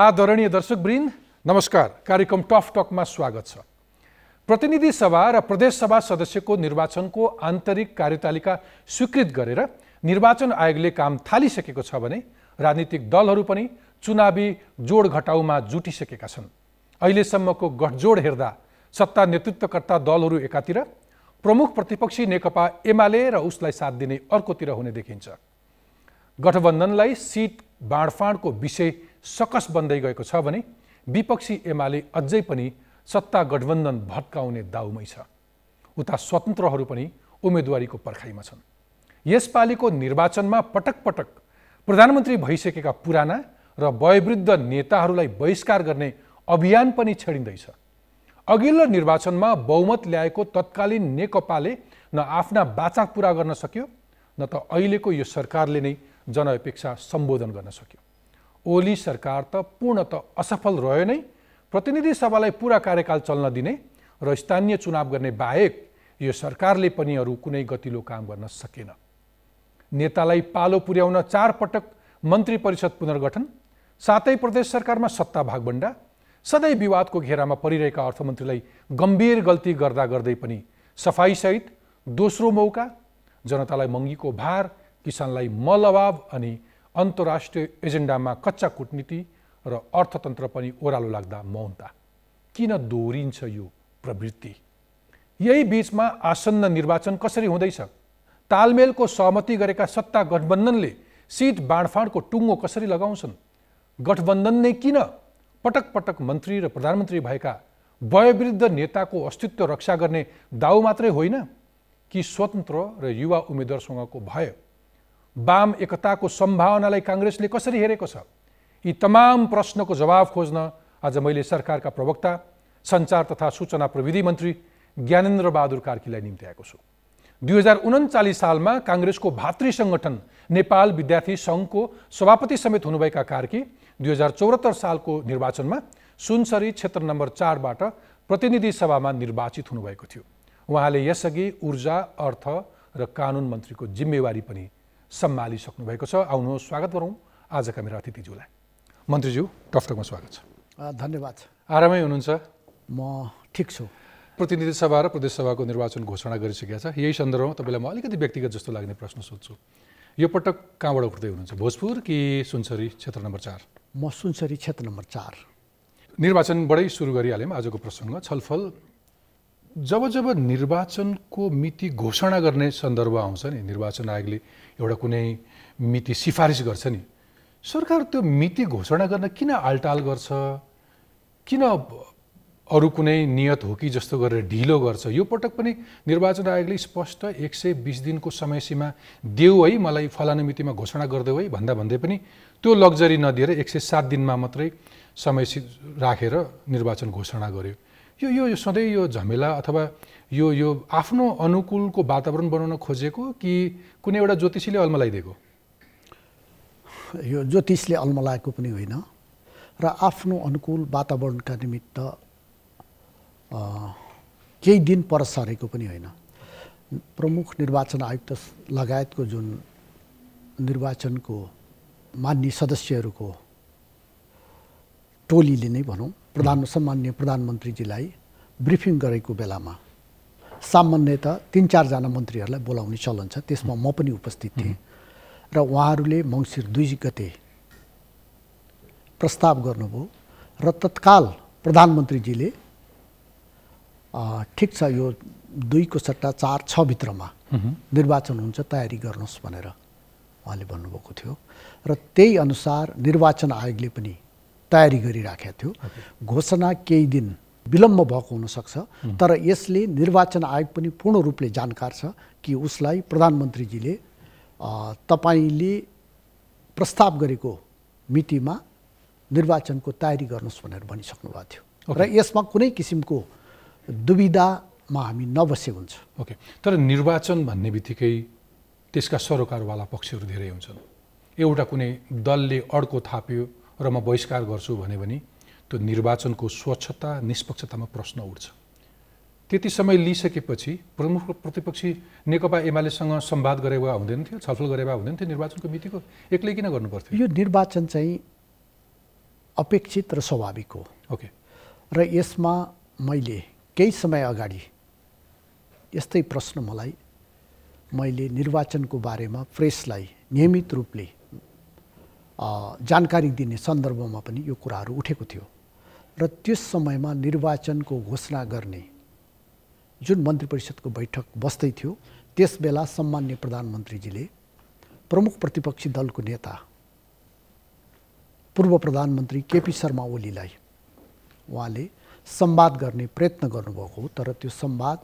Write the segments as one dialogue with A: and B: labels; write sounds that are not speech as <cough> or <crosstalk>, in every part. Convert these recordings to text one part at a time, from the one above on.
A: आदरणीय दर्शकवृन्द नमस्कार। कार्यक्रम टफ टकमा स्वागत छ। प्रतिनिधि सभा र प्रदेश सभा सदस्यको निर्वाचनको आन्तरिक कार्यतालिका स्वीकृत गरेर निर्वाचन आयोगले काम थालिसकेको छ भने राजनीतिक दलहरू पनि चुनावी जोड घटाउमा जुटिसकेका छन्। अहिलेसम्मको गठजोड हेर्दा सत्ता नेतृत्वकर्ता दलहरू एकातिर प्रमुख प्रतिपक्षी नेकपा एमाले र उसलाई साथ दिने अर्कोतिर हुने देखिन्छ। गठबन्धनलाई सिट बाँडफाँडको विषय सकस बन्दै गएको छ भने विपक्षी एमाले अझै पनि सत्ता गठबन्धन भत्काउने दाउमै छ। उता स्वतन्त्रहरू पनि उम्मेदवारीको पर्खाइमा छन्। यसपालिको निर्वाचनमा पटक पटक प्रधानमन्त्री भइसकेका पुराना र वयोवृद्ध नेताहरूलाई बहिष्कार गर्ने अभियान पनि छेडिँदैछ। अघिल्लो निर्वाचनमा बहुमत ल्याएको तत्कालीन नेकपाले न आफ्ना बाचा पुरा गर्न सक्यो न त अहिलेको यो सरकारले नै जनअपेक्षा सम्बोधन गर्न सक्यो। ओली सरकार त पूर्णत असफल रह्यो नै। प्रतिनिधि सभालाई पुरा कार्यकाल चल्न दिने र स्थानीय चुनाव गर्ने बाहेक यो सरकारले पनि अरू कुनै गतिलो काम गर्न सकेन। नेतालाई पालो पुर्याउन चार पटक मन्त्री परिषद पुनर्गठन सातै प्रदेश सरकारमा सत्ता भागबन्डा सधैँ विवादको घेरामा परिरहेका अर्थमन्त्रीलाई गम्भीर गल्ती गर्दा गर्दै पनि सफाइसहित दोस्रो मौका जनतालाई महँगीको भार किसानलाई मल अभाव अनि अन्तर्राष्ट्रिय एजेन्डामा कच्चा कुटनीति र अर्थतन्त्र पनि ओह्रालो लाग्दा मौनता। किन दोहोरिन्छ यो प्रवृत्ति? यही बिचमा आसन्न निर्वाचन कसरी हुँदैछ? तालमेलको सहमति गरेका सत्ता गठबन्धनले सिट बाँडफाँडको टुङ्गो कसरी लगाउँछन्? गठबन्धन नै किन पटक पटक मन्त्री र प्रधानमन्त्री भएका वयोवृद्ध नेताको अस्तित्व रक्षा गर्ने दाउ मात्रै होइन कि स्वतन्त्र र युवा उम्मेद्वारसँगको भय वाम एकताको सम्भावनालाई काङ्ग्रेसले कसरी हेरेको छ? यी तमाम प्रश्नको जवाब खोज्न आज मैले सरकारका प्रवक्ता सञ्चार तथा सूचना प्रविधि मन्त्री ज्ञानेन्द्र बहादुर कार्कीलाई आएको छु। दुई हजार उन्चालिस सालमा काङ्ग्रेसको भातृ सङ्गठन नेपाल विद्यार्थी सङ्घको सभापति समेत हुनुभएका कार्की दुई हजार चौहत्तर सालको निर्वाचनमा सुनसरी क्षेत्र नम्बर चारबाट प्रतिनिधि सभामा निर्वाचित हुनुभएको थियो। उहाँले यसअघि ऊर्जा अर्थ र कानुन मन्त्रीको जिम्मेवारी पनि सम्हालिसक्नु भएको छ। आउनुहोस् स्वागत गरौँ आजका मेरा अतिथिज्यूलाई। मन्त्रीज्यू टफटकमा स्वागत छ।
B: धन्यवाद।
A: आरामै हुनुहुन्छ?
B: म ठिक छु।
A: प्रतिनिधि सभा र प्रदेश सभाको निर्वाचन घोषणा गरिसकेका छ। यही सन्दर्भमा तपाईँलाई म अलिकति व्यक्तिगत जस्तो लाग्ने प्रश्न सोध्छु। यो पटक कहाँबाट उठ्दै हुनुहुन्छ? भोजपुर कि सुनसरी क्षेत्र नम्बर चार?
B: म सुनसरी क्षेत्र नम्बर चार।
A: निर्वाचनबाटै सुरु गरिहाल्यौँ आजको प्रसङ्ग। छलफल जब जब निर्वाचनको मिति घोषणा गर्ने सन्दर्भ आउँछ नि। निर्वाचन आयोगले एउटा कुनै मिति सिफारिस गर्छ नि। सरकार त्यो मिति घोषणा गर्न किन आलटाल गर्छ? किन अरू कुनै नियत हो कि जस्तो गरेर ढिलो गर्छ? यो पटक पनि निर्वाचन आयोगले स्पष्ट एक सय बिस दिनको समय सीमा देऊ है मलाई फलानु मितिमा घोषणा गरिदेऊ है भन्दा भन्दै पनि त्यो लग्जरी नदिएर एक सय सात दिनमा मात्रै समय राखेर निर्वाचन घोषणा गर्यो। यो यो सधैँ यो झमेला अथवा यो यो आफ्नो अनुकूलको वातावरण बनाउन खोजेको कि कुनै एउटा ज्योतिषीले अल्मलाइदिएको?
B: यो ज्योतिषले अल्मलाएको पनि होइन र आफ्नो अनुकूल वातावरणका निमित्त केही दिन पर सरेको पनि होइन। प्रमुख निर्वाचन आयुक्त लगायतको जुन निर्वाचनको मान्य सदस्यहरूको टोलीले नै भनौँ प्रधान सम्मान्य प्रधानमन्त्रीजीलाई ब्रिफिङ गरेको बेलामा सामान्यत तिन चारजना मन्त्रीहरूलाई बोलाउने चलन छ त्यसमा म पनि उपस्थित थिएँ। र उहाँहरूले मङ्सिर दुई गते प्रस्ताव गर्नुभयो र तत्काल प्रधानमन्त्रीजीले ठिक छ यो दुईको सट्टा चार छ भित्रमा निर्वाचन हुन्छ तयारी गर्नुहोस् भनेर उहाँले भन्नुभएको थियो। र त्यही अनुसार निर्वाचन आयोगले पनि तयारी गरिराखेको थियो। घोषणा केही दिन विलम्ब भएको हुनसक्छ। तर यसले निर्वाचन आयोग पनि पूर्ण रूपले जानकार छ कि उसलाई प्रधानमन्त्रीजीले तपाईँले प्रस्ताव गरेको मितिमा निर्वाचनको तयारी गर्नुहोस् भनेर भनिसक्नु भएको थियो र यसमा कुनै किसिमको दुविधामा हामी नबसे हुन्छ।
A: ओके। तर निर्वाचन भन्ने बित्तिकै त्यसका सरोकारवाला पक्षहरू धेरै हुन्छन्। एउटा कुनै दलले अर्को थाप्यो र म बहिष्कार गर्छु भने पनि त्यो निर्वाचनको स्वच्छता निष्पक्षतामा प्रश्न उठ्छ। त्यति समय लिइसकेपछि प्रमुख प्रतिपक्षी नेकपा एमालेसँग सम्वाद गरे भए हुँदैन थियो छलफल गरे भए हुँदैन थियो निर्वाचनको मितिको। एक्लै किन गर्नु पर्थ्यो
B: यो निर्वाचन चाहिँ अपेक्षित र स्वाभाविक हो।
A: ओके।
B: र यसमा मैले केही समय अगाडि यस्तै प्रश्न मलाई मैले निर्वाचनको बारेमा प्रेसलाई नियमित रूपले जानकारी दिने सन्दर्भमा पनि यो कुराहरू उठेको थियो। र त्यस समयमा निर्वाचनको घोषणा गर्ने जुन मन्त्री परिषदको बैठक बस्दै थियो त्यस बेला सम्मान्य प्रधानमन्त्रीजीले प्रमुख प्रतिपक्षी दलको नेता पूर्व प्रधानमन्त्री केपी शर्मा ओलीलाई उहाँले संवाद गर्ने प्रयत्न गर्नुभएको हो तर त्यो संवाद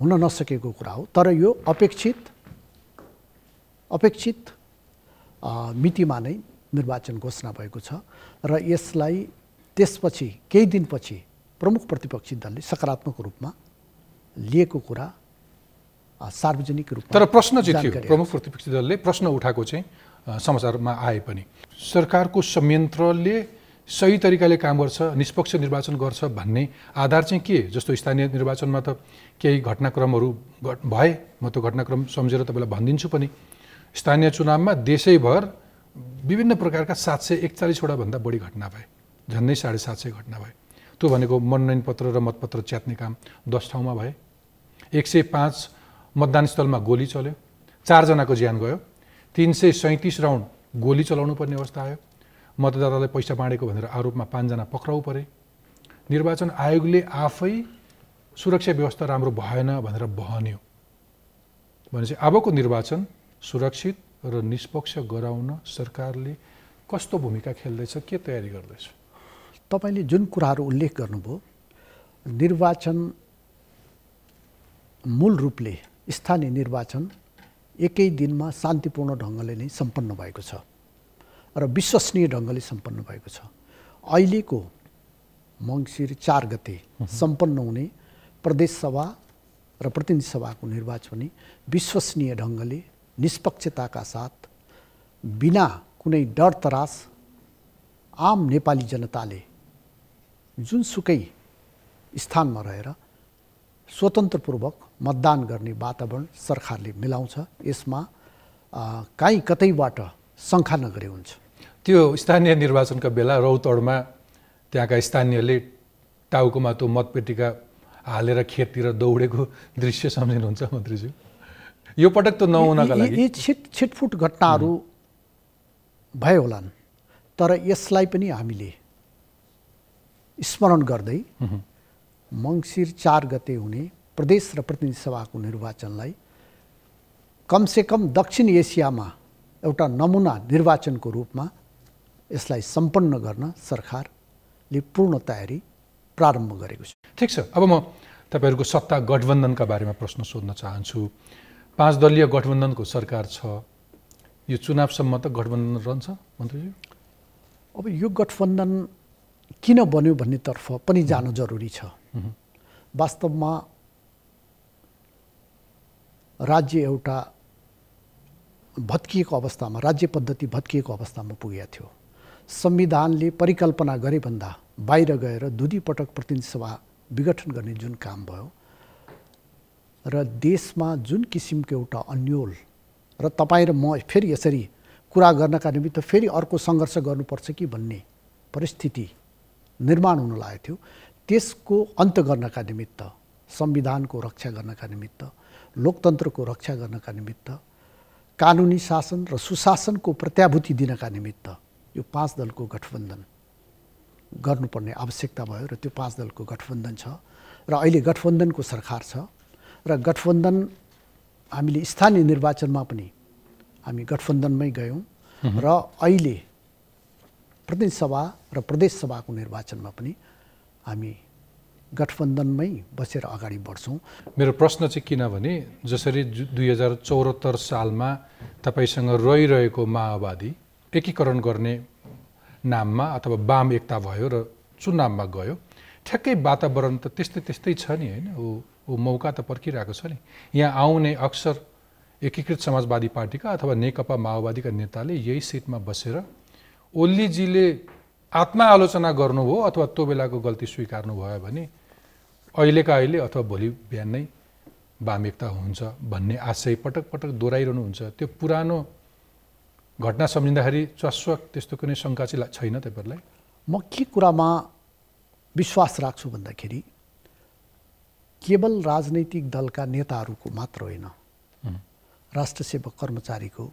B: हुन नसकेको कुरा हो। तर यो अपेक्षित अपेक्षित मितिमा नै निर्वाचन घोषणा भएको छ र यसलाई त्यसपछि केही दिनपछि प्रमुख प्रतिपक्षी दलले सकारात्मक रूपमा लिएको कुरा सार्वजनिक रूपमा
A: तर प्रश्न चाहिँ थियो प्रमुख प्रतिपक्षी दलले प्रश्न उठाएको चाहिँ समाचारमा आए पनि। सरकारको संयन्त्रले सही तरिकाले काम गर्छ निष्पक्ष निर्वाचन गर्छ भन्ने आधार चाहिँ के? जस्तो स्थानीय निर्वाचनमा त केही घटनाक्रमहरू भए म त्यो घटनाक्रम सम्झेर तपाईँलाई भनिदिन्छु पनि। स्थानीय चुनावमा देशैभर विभिन्न प्रकारका सात सय एकचालिसवटा भन्दा बढी घटना भए। झन्डै साढे सात सय घटना भए। त्यो भनेको मनोनयन पत्र र मतपत्र च्यात्ने काम दस ठाउँमा भए। एक सय पाँच मतदान स्थलमा गोली चल्यो। चारजनाको ज्यान गयो। तिन सय सैँतिस राउन्ड गोली चलाउनु पर्ने अवस्था आयो। मतदातालाई पैसा बाँडेको भनेर आरोपमा पाँचजना पक्राउ परे। निर्वाचन आयोगले आफै सुरक्षा व्यवस्था राम्रो भएन भनेर बहन्यो। भनेपछि अबको निर्वाचन सुरक्षित र निष्पक्ष गराउन सरकारले कस्तो भूमिका खेल्दैछ के तयारी गर्दैछ?
B: तपाईँले जुन कुराहरू उल्लेख गर्नुभयो निर्वाचन मूल रूपले स्थानीय निर्वाचन एकै दिनमा शान्तिपूर्ण ढङ्गले नै सम्पन्न भएको छ र विश्वसनीय ढङ्गले सम्पन्न भएको छ। अहिलेको मङ्सिर चार गते सम्पन्न हुने प्रदेशसभा र प्रतिनिधि सभाको निर्वाचन पनि विश्वसनीय ढङ्गले निष्पक्षताका साथ बिना कुनै डर तरास आम नेपाली जनताले जुनसुकै स्थानमा रहेर स्वतन्त्रपूर्वक मतदान गर्ने वातावरण सरकारले मिलाउँछ। यसमा काहीँ कतैबाट शङ्का नगरे हुन्छ।
A: त्यो स्थानीय निर्वाचनका बेला रौतडमा त्यहाँका स्थानीयले टाउकोमा त्यो मतपेटिका हालेर खेततिर दौडेको दृश्य सम्झिनुहुन्छ मन्त्रीज्यू? यो पटक त नहुनका लागि।
B: यी छिट छिटफुट घटनाहरू भए होलान् तर यसलाई पनि हामीले स्मरण गर्दै मङ्सिर चार गते हुने प्रदेश र प्रतिनिधि सभाको निर्वाचनलाई कमसेकम दक्षिण एसियामा एउटा नमुना निर्वाचनको रूपमा यसलाई सम्पन्न गर्न सरकारले पूर्ण तयारी प्रारम्भ गरेको छ।
A: ठिक छ। अब म तपाईँहरूको सत्ता गठबन्धनका बारेमा प्रश्न सोध्न चाहन्छु। पाँच दलीय गठबन्धनको सरकार छ यो चुनावसम्म त गठबन्धन रहन्छ मन्त्रीज्यू
B: अब यो गठबन्धन किन बन्यो भन्नेतर्फ पनि जानु जरुरी छ। वास्तवमा राज्य एउटा भत्किएको अवस्थामा राज्य पद्धति भत्किएको अवस्थामा पुगेको थियो। संविधानले परिकल्पना गरे भन्दा बाहिर गएर दुधी पटक प्रतिनिधि सभा विघटन गर्ने जुन काम भयो र देशमा जुन किसिमको एउटा अन्यल र तपाईँ र म फेरि यसरी कुरा गर्नका निमित्त फेरि अर्को सङ्घर्ष गर्नुपर्छ कि भन्ने परिस्थिति निर्माण हुन लागेको थियो। त्यसको अन्त गर्नका निमित्त संविधानको रक्षा गर्नका निमित्त लोकतन्त्रको रक्षा गर्नका निमित्त कानुनी शासन र सुशासनको प्रत्याभूति दिनका निमित्त यो पाँच दलको गठबन्धन गर्नुपर्ने आवश्यकता भयो र त्यो पाँच दलको गठबन्धन छ। र अहिले गठबन्धनको सरकार छ। र गठबन्धन हामीले स्थानीय निर्वाचनमा पनि हामी गठबन्धनमै गयौँ र अहिले प्रतिनिधि सभा र प्रदेश सभाको निर्वाचनमा पनि हामी गठबन्धनमै बसेर अगाडि बढ्छौँ।
A: मेरो प्रश्न चाहिँ किनभने जसरी दुई हजार चौहत्तर सालमा तपाईँसँग रहिरहेको माओवादी एकीकरण गर्ने नाममा अथवा वाम एकता भयो र चुनावमा गयो ठ्याक्कै वातावरण त त्यस्तै त्यस्तै छ नि होइन? ऊ ऊ मौका त पर्खिरहेको छ नि। यहाँ आउने अक्सर एकीकृत समाजवादी पार्टीका अथवा नेकपा माओवादीका नेताले यही सिटमा बसेर ओल्लीजीले आत्मआलोचना गर्नुभयो अथवा त्यो बेलाको गल्ती स्वीकार्नु भयो भने अहिलेका अहिले अथवा भोलि बिहान नै वाम एकता हुन्छ भन्ने आशय पटक पटक दोहोऱ्याइरहनुहुन्छ। त्यो पुरानो घटना सम्झिँदाखेरि चस्व त्यस्तो कुनै शङ्का चाहिँ छैन तपाईँहरूलाई?
B: म के कुरामा विश्वास राख्छु भन्दाखेरि केवल राजनैतिक दलका नेताहरूको मात्र होइन। राष्ट्र सेवक कर्मचारीको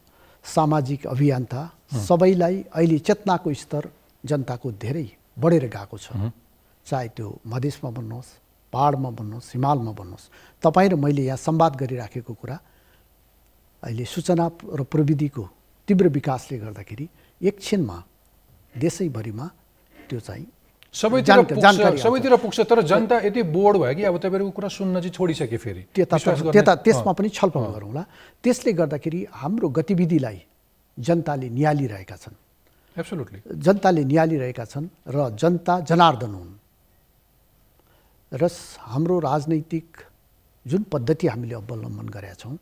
B: सामाजिक अभियन्ता सबैलाई अहिले चेतनाको स्तर जनताको धेरै बढेर गएको छ। चाहे त्यो मधेसमा भन्नुहोस् पहाडमा भन्नुहोस् हिमालमा भन्नुहोस् तपाईँ र मैले यहाँ संवाद गरिराखेको कुरा अहिले सूचना र प्रविधिको तीव्र विकासले गर्दाखेरि एकछिनमा देशैभरिमा त्यो चाहिँ
A: सबैतिर पुग्छ। सबैतिर पुग्छ तर जनता यति बोर्ड भयो कि अब तपाईँहरूको कुरा सुन्न चाहिँ फेरि।
B: त्यता त्यसमा पनि छलफल गरौँला त्यसले गर्दाखेरि हाम्रो गतिविधिलाई जनताले निहालिरहेका छन्।
A: एब्सोल्युटली
B: जनताले निहालिरहेका छन् र जनता जनार्दन हुन्। र हाम्रो राजनैतिक जुन पद्धति हामीले अवलम्बन गरेका छौँ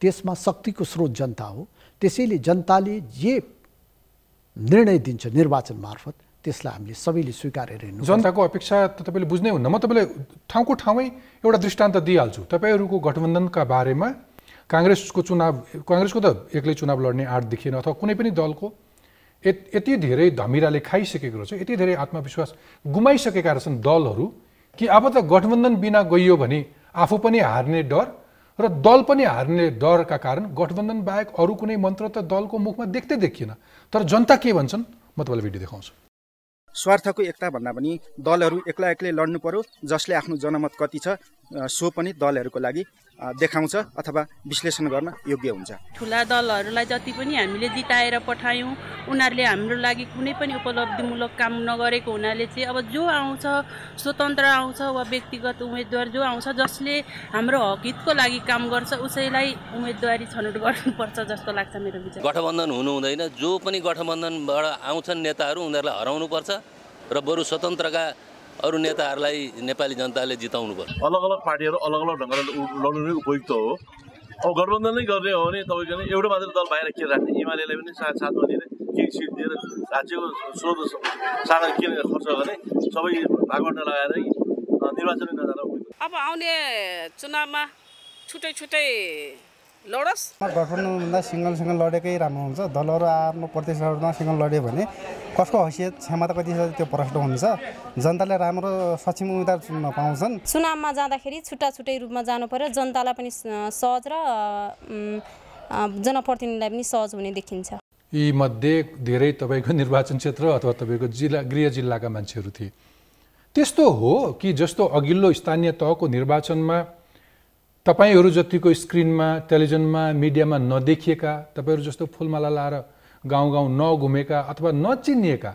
B: त्यसमा शक्तिको स्रोत जनता हो। त्यसैले जनताले जे निर्णय दिन्छ निर्वाचन मार्फत त्यसलाई हामीले सबैले स्वीकारेर हिँड्नु
A: जनताको अपेक्षा त तपाईँले बुझ्नै हुन्न। म तपाईँलाई ठाउँको ठाउँमै एउटा दृष्टान्त दिइहाल्छु। तपाईँहरूको गठबन्धनका बारेमा काङ्ग्रेसको चुनाव काङ्ग्रेसको त एक्लै चुनाव लड्ने आँट देखिएन अथवा कुनै पनि दलको यत यति धेरै धमिराले खाइसकेको रहेछ यति धेरै आत्मविश्वास गुमाइसकेका रहेछन् दलहरू कि अब त गठबन्धन बिना गइयो भने आफू पनि हार्ने डर र दल पनि हार्ने डरका कारण गठबन्धन बाहेक अरू कुनै मन्त्र त दलको मुखमा देख्दै देखिएन। तर जनता के भन्छन्? म तपाईँलाई भिडियो देखाउँछु।
C: स्वार्थको एकता भन्दा पनि दलहरू एक्लै एक्लै लड्नु पर्यो जसले आफ्नो जनमत कति छ सो पनि दलहरूको लागि देखाउँछ अथवा विश्लेषण गर्न योग्य हुन्छ।
D: ठुला दलहरूलाई जति पनि हामीले जिताएर पठायौँ उनीहरूले हाम्रो लागि कुनै पनि उपलब्धिमूलक काम नगरेको हुनाले चाहिँ अब जो आउँछ स्वतन्त्र आउँछ वा व्यक्तिगत उम्मेदवार जो आउँछ जसले हाम्रो हकितको लागि काम गर्छ उसैलाई उम्मेदवारी छनौट गर्नुपर्छ जस्तो लाग्छ मेरो विचार।
E: गठबन्धन हुनु हुँदैन जो पनि गठबन्धनबाट आउँछन् नेताहरू उनीहरूलाई हराउनुपर्छ र बरु स्वतन्त्रका अरू नेताहरूलाई नेपाली जनताले जिताउनु पर्छ
F: अलग अलग पार्टीहरू अलग अलग ढङ्गले लड्नु नै उपयुक्त हो। अब गठबन्धन नै गर्ने हो भने तपाईँको नि एउटा मात्र दल बाहिर के राख्ने? एमाले पनि साथ साथमा दिएर केही सिट दिएर राज्यको स्रोत साधन किन खर्च गर्ने? सबै भागवटा लगाएर निर्वाचन नजान उपयुक्त।
G: अब आउने चुनावमा छुट्टै छुट्टै लडोस्।
H: गठबन्धनभन्दा सिङ्गल सिङ्गल लडेकै राम्रो हुन्छ। दलहरू आफ्नो प्रतिस्पर्धामा सिङ्गल लड्यो भने कसको हैसियत क्षमता कति छ त्यो प्रश्न हुन्छ। जनताले राम्रो सक्षम उम्मेदवार चुन्न पाउँछन्।
I: चुनावमा जाँदाखेरि छुट्टा छुट्टै रूपमा जानु पर्यो। जनतालाई पनि स- सहज र जनप्रतिनिधिलाई पनि सहज हुने देखिन्छ।
A: यी मध्ये धेरै तपाईँको निर्वाचन क्षेत्र अथवा तपाईँको जिल्ला गृह जिल्लाका मान्छेहरू थिए। त्यस्तो हो कि जस्तो अघिल्लो स्थानीय तहको निर्वाचनमा तपाईँहरू जतिको स्क्रिनमा टेलिभिजनमा मिडियामा नदेखिएका तपाईँहरू जस्तो फुलमाला लाएर गाउँ गाउँ नघुमेका अथवा नचिनिएका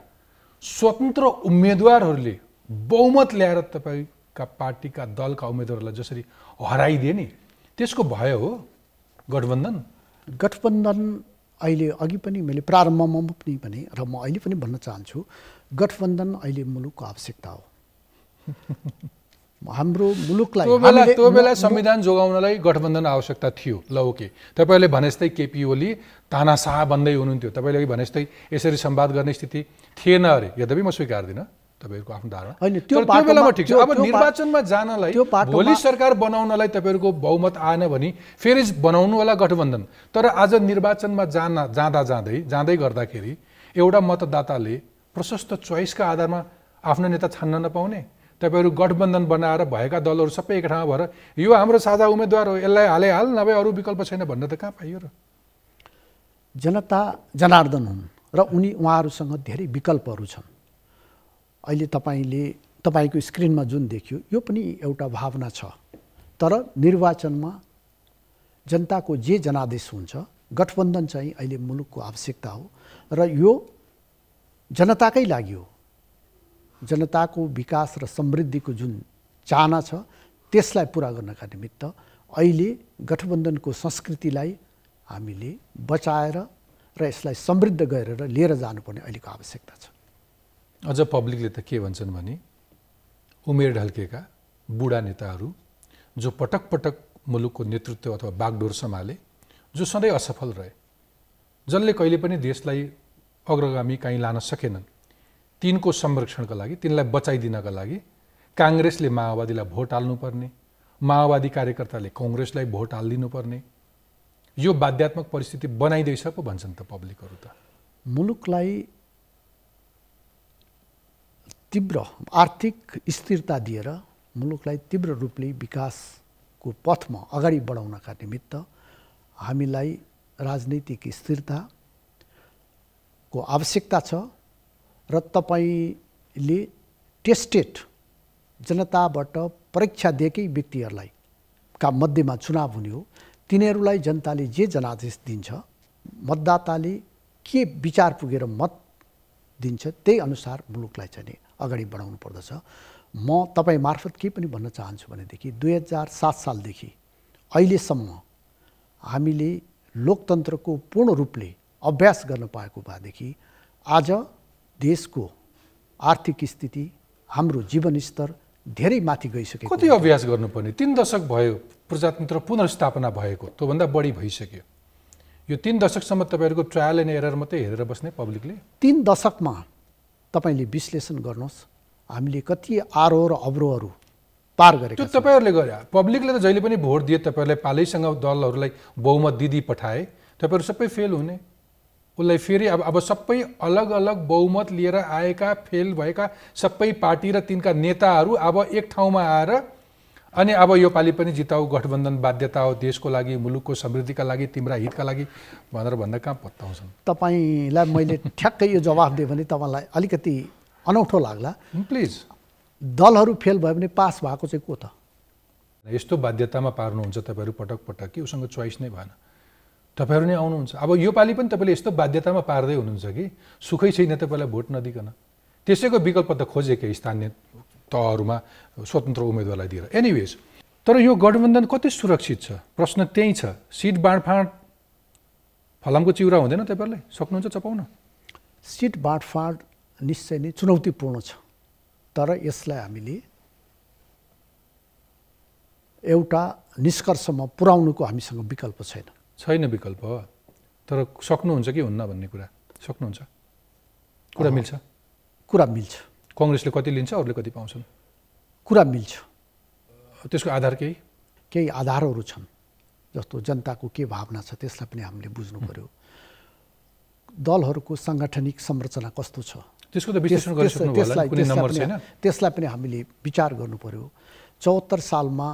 A: स्वतन्त्र उम्मेदवारहरूले बहुमत ल्याएर तपाईँका पार्टीका दलका उम्मेदवारलाई जसरी हराइदिए नि त्यसको भय हो गठबन्धन?
B: गठबन्धन अहिले अघि पनि मैले प्रारम्भमा पनि भने र म अहिले पनि भन्न चाहन्छु गठबन्धन अहिले मुलुकको आवश्यकता हो। <laughs> हाम्रो मुलुकलाई
A: त्यो बेला त्यो बेला संविधान जोगाउनलाई गठबन्धन आवश्यकता थियो ल ओके तपाईँहरूले भने जस्तै केपी ओली तानासाह बन्दै हुनुहुन्थ्यो। तपाईँले भने जस्तै यसरी संवाद गर्ने स्थिति थिएन अरे। यद्यपि म स्वीकार्दिनँ तपाईँहरूको आफ्नो धारणा।
B: होइन, त्यो
A: बेलामा ठिक छ। अब निर्वाचनमा जानलाई भोलि सरकार बनाउनलाई तपाईँहरूको बहुमत आएन भने फेरि बनाउनु होला गठबन्धन। तर आज निर्वाचनमा जान जाँदा जाँदै जाँदै गर्दाखेरि एउटा मतदाताले प्रशस्त चोइसका आधारमा आफ्नो नेता छान्न नपाउने। तपाईँहरू गठबन्धन बनाएर भएका दलहरू सबै एक ठाउँमा भएर यो हाम्रो साझा उम्मेदवार हो यसलाई हाले हाल नभए अरू विकल्प छैन भन्न त कहाँ पाइयो र?
B: जनता जनार्दन हुन् र उनी उहाँहरूसँग धेरै विकल्पहरू छन्। अहिले तपाईँले तपाईँको स्क्रिनमा जुन देखियो यो पनि एउटा भावना छ। तर निर्वाचनमा जनताको जे जनादेश हुन्छ गठबन्धन चाहिँ अहिले मुलुकको आवश्यकता हो। र यो जनताकै लागि हो। जनताको विकास र समृद्धिको जुन चाहना छ त्यसलाई पुरा गर्नका निमित्त अहिले गठबन्धनको संस्कृतिलाई हामीले बचाएर र यसलाई समृद्ध गरेर लिएर जानुपर्ने अहिलेको आवश्यकता छ।
A: अझ पब्लिकले त के भन्छन् भने उमेर ढल्केका बुढा नेताहरू जो पटक पटक मुलुकको नेतृत्व अथवा बागडोर सम्हाले जो सधैँ असफल रहे जसले कहिले पनि देशलाई अग्रगामी कहीँ लान सकेनन्। तिनको संरक्षणका लागि तिनलाई बचाइदिनका लागि काङ्ग्रेसले माओवादीलाई भोट हाल्नुपर्ने माओवादी कार्यकर्ताले कङ्ग्रेसलाई भोट हालिदिनुपर्ने। यो बाध्यात्मक परिस्थिति बनाइँदैछ पो भन्छन् त पब्लिकहरू त।
B: मुलुकलाई तीव्र आर्थिक स्थिरता दिएर मुलुकलाई तीव्र रूपले विकासको पथमा अगाडि बढाउनका निमित्त हामीलाई राजनैतिक स्थिरताको आवश्यकता छ। र तपाईँले टेस्टेड जनताबाट परीक्षा दिएकै व्यक्तिहरूलाई का मध्येमा चुनाव हुने हो तिनीहरूलाई जनताले जे जनादेश दिन्छ मतदाताले के विचार पुगेर मत दिन्छ त्यही अनुसार मुलुकलाई चाहिँ अगाडि बढाउनु पर्दछ। म तपाईँ मार्फत के पनि भन्न चाहन्छु भनेदेखि दुई हजार सात सालदेखि अहिलेसम्म हामीले लोकतन्त्रको पूर्ण रूपले अभ्यास गर्न पाएको भएदेखि आज देशको आर्थिक स्थिति हाम्रो जीवनस्तर धेरै माथि गइसक्यो
A: कति अभ्यास गर्नुपर्ने? तिन दशक भयो प्रजातन्त्र पुनर्स्थापना भएको त्योभन्दा बढी भइसक्यो। यो तिन दशकसम्म तपाईँहरूको ट्रायल एन्ड एरर मात्रै हेरेर बस्ने पब्लिकले
B: तिन दशकमा तपाईँले विश्लेषण गर्नुहोस्। हामीले कति आरोह र अवरोहहरू पार गरेका
A: त्यो तपाईँहरूले गरे। पब्लिकले त जहिले पनि भोट दिए तपाईँहरूलाई पालैसँग दलहरूलाई बहुमत दिदी पठाए तपाईँहरू सबै फेल हुने। उसलाई फेरि अब अब सबै अलग अलग बहुमत लिएर आएका फेल भएका सबै पार्टी र तिनका नेताहरू अब एक ठाउँमा आएर अनि अब यो पालि पनि जिताउ गठबन्धन बाध्यता हो देशको लागि मुलुकको समृद्धिका लागि तिम्रा हितका लागि भनेर भन्दा कहाँ पत्ताउँछन्?
B: तपाईँलाई मैले ठ्याक्कै यो जवाफ दिएँ भने तपाईँलाई अलिकति अनौठो लाग्ला।
A: प्लिज।
B: दलहरू फेल भयो भने पास भएको चाहिँ को त?
A: यस्तो बाध्यतामा पार्नुहुन्छ तपाईँहरू पटक पटक कि उसँग चोइस नै भएन? तपाईँहरू नै आउनुहुन्छ। अब योपालि पनि तपाईँले यस्तो बाध्यतामा पार्दै हुनुहुन्छ कि? सुखै छैन तपाईँलाई भोट नदिकन। त्यसैको विकल्प त खोजेकै स्थानीय तहहरूमा स्वतन्त्र उम्मेदवारलाई दिएर। एनिवेज तर यो गठबन्धन कति सुरक्षित छ? प्रश्न त्यही छ। सिट बाँडफाँड फलामको चिउरा हुँदैन तपाईँहरूलाई सक्नुहुन्छ चपाउन
B: सिट बाँडफाँड निश्चय नै चुनौतीपूर्ण छ। तर यसलाई हामीले एउटा निष्कर्षमा पुर्याउनुको हामीसँग विकल्प छैन।
A: छैन विकल्प। तर सक्नुहुन्छ कि हुन्न भन्ने कुरा? सक्नुहुन्छ। कुरा मिल्छ?
B: कुरा मिल्छ।
A: कङ्ग्रेसले कति लिन्छ अरूले कति पाउँछन्?
B: कुरा मिल्छ।
A: त्यसको आधार केही?
B: केही आधारहरू छन्। जस्तो जनताको के भावना छ त्यसलाई पनि हामीले बुझ्नु पर्यो। दलहरूको साङ्गठनिक संरचना कस्तो छ?
A: त्यसको त विश्लेषण
B: त्यसलाई त्यसलाई पनि हामीले विचार गर्नु पर्यो। चौहत्तर सालमा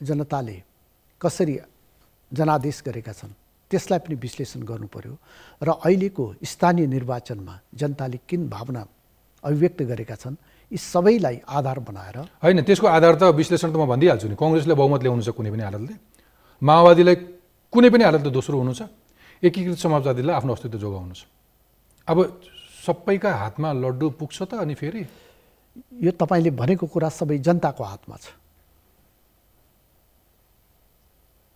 B: जनताले कसरी जनादेश गरेका छन्। त्यसलाई पनि विश्लेषण गर्नु पर्यो। र अहिलेको स्थानीय निर्वाचनमा जनताले किन भावना अभिव्यक्त गरेका छन् यी सबैलाई आधार बनाएर
A: होइन त्यसको आधार त विश्लेषण त म भनिदिइहाल्छु नि। कङ्ग्रेसले बहुमत ल्याउनु छ कुनै पनि हालतले। माओवादीलाई कुनै पनि हालतले दोस्रो हुनु छ। एकीकृत समाजवादीलाई आफ्नो अस्तित्व जोगाउनु छ। अब सबैका हातमा लड्डु पुग्छ त अनि फेरि?
B: यो तपाईँले भनेको कुरा सबै जनताको हातमा छ।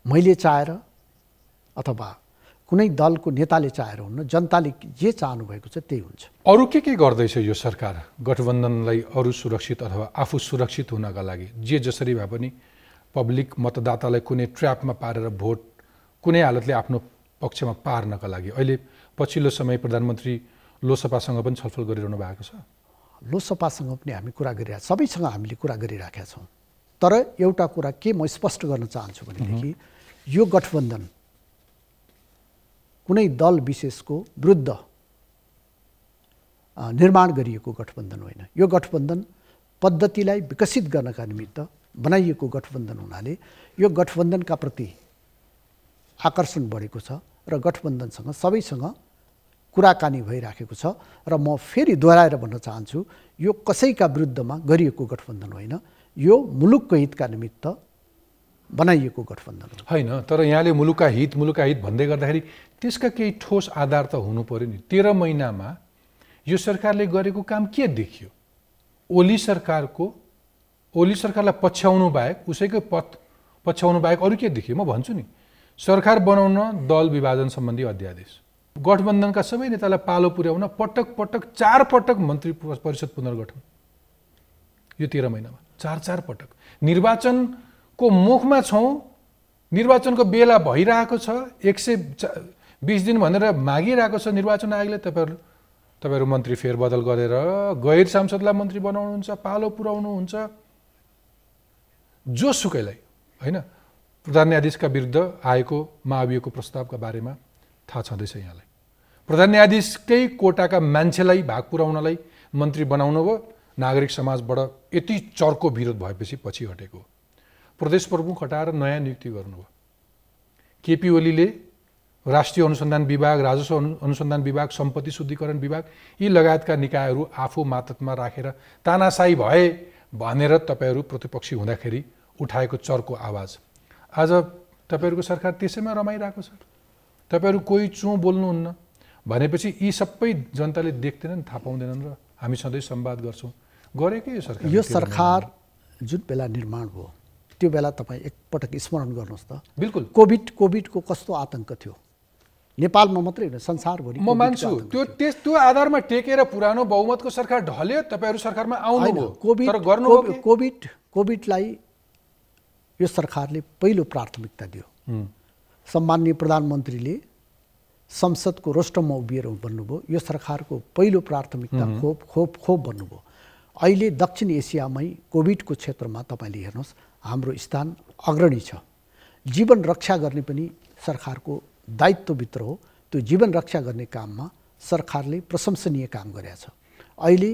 B: मैले चाहेर अथवा कुनै दलको नेताले चाहेर हुन्न जनताले जे चाहनु भएको छ त्यही हुन्छ।
A: अरू के के गर्दैछ यो सरकार? गठबन्धनलाई अरू सुरक्षित अथवा आफू सुरक्षित हुनका लागि? जे जसरी भए पनि पब्लिक मतदातालाई कुनै ट्र्यापमा पारेर भोट कुनै हालतले आफ्नो पक्षमा पार्नका लागि। अहिले पछिल्लो समय प्रधानमन्त्री लोसपासँग पनि छलफल गरिरहनु भएको छ।
B: लोसपासँग पनि हामी कुरा गरिरहेको सबैसँग हामीले कुरा गरिराखेका छौँ। तर एउटा कुरा के म स्पष्ट गर्न चाहन्छु भनेदेखि यो गठबन्धन कुनै दल विशेषको विरुद्ध निर्माण गरिएको गठबन्धन होइन। यो गठबन्धन पद्धतिलाई विकसित गर्नका निमित्त बनाइएको गठबन्धन हुनाले यो गठबन्धनका प्रति आकर्षण बढेको छ र गठबन्धनसँग सबैसँग कुराकानी भइराखेको छ र म फेरि दोहोऱ्याएर भन्न चाहन्छु यो कसैका विरुद्धमा गरिएको गठबन्धन होइन। यो मुलुकको हितका निमित्त बनाइएको गठबन्धन
A: होइन तर यहाँले मुलुकका हित मुलुकका हित भन्दै गर्दाखेरि त्यसका केही ठोस आधार त हुनु पऱ्यो नि। तेह्र महिनामा यो सरकारले गरेको काम के देखियो? ओली सरकारको ओली सरकारलाई पछ्याउनु बाहेक उसैको पथ पछ्याउनु बाहेक अरू के देखियो? म भन्छु नि सरकार बनाउन दल विभाजन सम्बन्धी अध्यादेश गठबन्धनका सबै नेतालाई पालो पुर्याउन पटक पटक चार पटक मन्त्री परिषद पुनर्गठन। यो तेह्र महिनामा चार चार पटक। निर्वाचनको मुखमा छौँ? निर्वाचनको बेला भइरहेको छ एक सय बिस दिन भनेर मागिरहेको छ निर्वाचन आयोगले तपाईँहरू तपाईँहरू मन्त्री फेरबदल गरेर गैर सांसदलाई मन्त्री बनाउनुहुन्छ पालो पुर्याउनुहुन्छ जोसुकैलाई होइन? प्रधान न्यायाधीशका विरुद्ध आएको महाभियोगको प्रस्तावका बारेमा थाहा छँदैछ यहाँलाई। प्रधान न्यायाधीशकै कोटाका मान्छेलाई भाग पुर्याउनलाई मन्त्री बनाउनु भयो। नागरिक समाजबाट यति चर्को विरोध भएपछि पछि हटेको प्रदेश प्रमुख हटाएर नयाँ नियुक्ति गर्नुभयो। केपी ओलीले राष्ट्रिय अनुसन्धान विभाग राजस्व अनुसन्धान विभाग सम्पत्ति शुद्धिकरण विभाग यी लगायतका निकायहरू आफू मातहतमा राखेर तानासाई भए भनेर तपाईँहरू प्रतिपक्षी हुँदाखेरि उठाएको चर्को आवाज। आज तपाईँहरूको सरकार त्यसैमा रमाइरहेको छ। तपाईँहरू कोही चुँ बोल्नुहुन्न भनेपछि यी सबै जनताले देख्दैनन् थाहा पाउँदैनन् र हामी सधैँ संवाद गर्छौँ। गरेकै यो सरकार
B: यो सरकार जुन बेला निर्माण भयो त्यो बेला तपाईँ एकपटक स्मरण गर्नुहोस् त।
A: बिल्कुल।
B: कोभिड कोभिडको कस्तो आतङ्क थियो? नेपालमा मात्रै होइन संसारभरि
A: म मान्छु। त्यो त्यस त्यो आधारमा टेकेर पुरानो बहुमतको सरकार ढल्यो तपाईँहरू सरकारमा आउनुभयो।
B: कोभिड
A: गर्नु
B: कोभिड कोभिडलाई यो सरकारले पहिलो प्राथमिकता दियो। सम्मान्य प्रधानमन्त्रीले संसदको रोस्टममा उभिएर भन्नुभयो यो सरकारको पहिलो प्राथमिकता खोप खोप खोप भन्नुभयो। अहिले दक्षिण एसियामै कोभिडको क्षेत्रमा तपाईँले हेर्नुहोस् हाम्रो स्थान अग्रणी छ। जीवन रक्षा गर्ने पनि सरकारको दायित्वभित्र हो। त्यो जीवन रक्षा गर्ने काममा सरकारले प्रशंसनीय काम गरेका छ। अहिले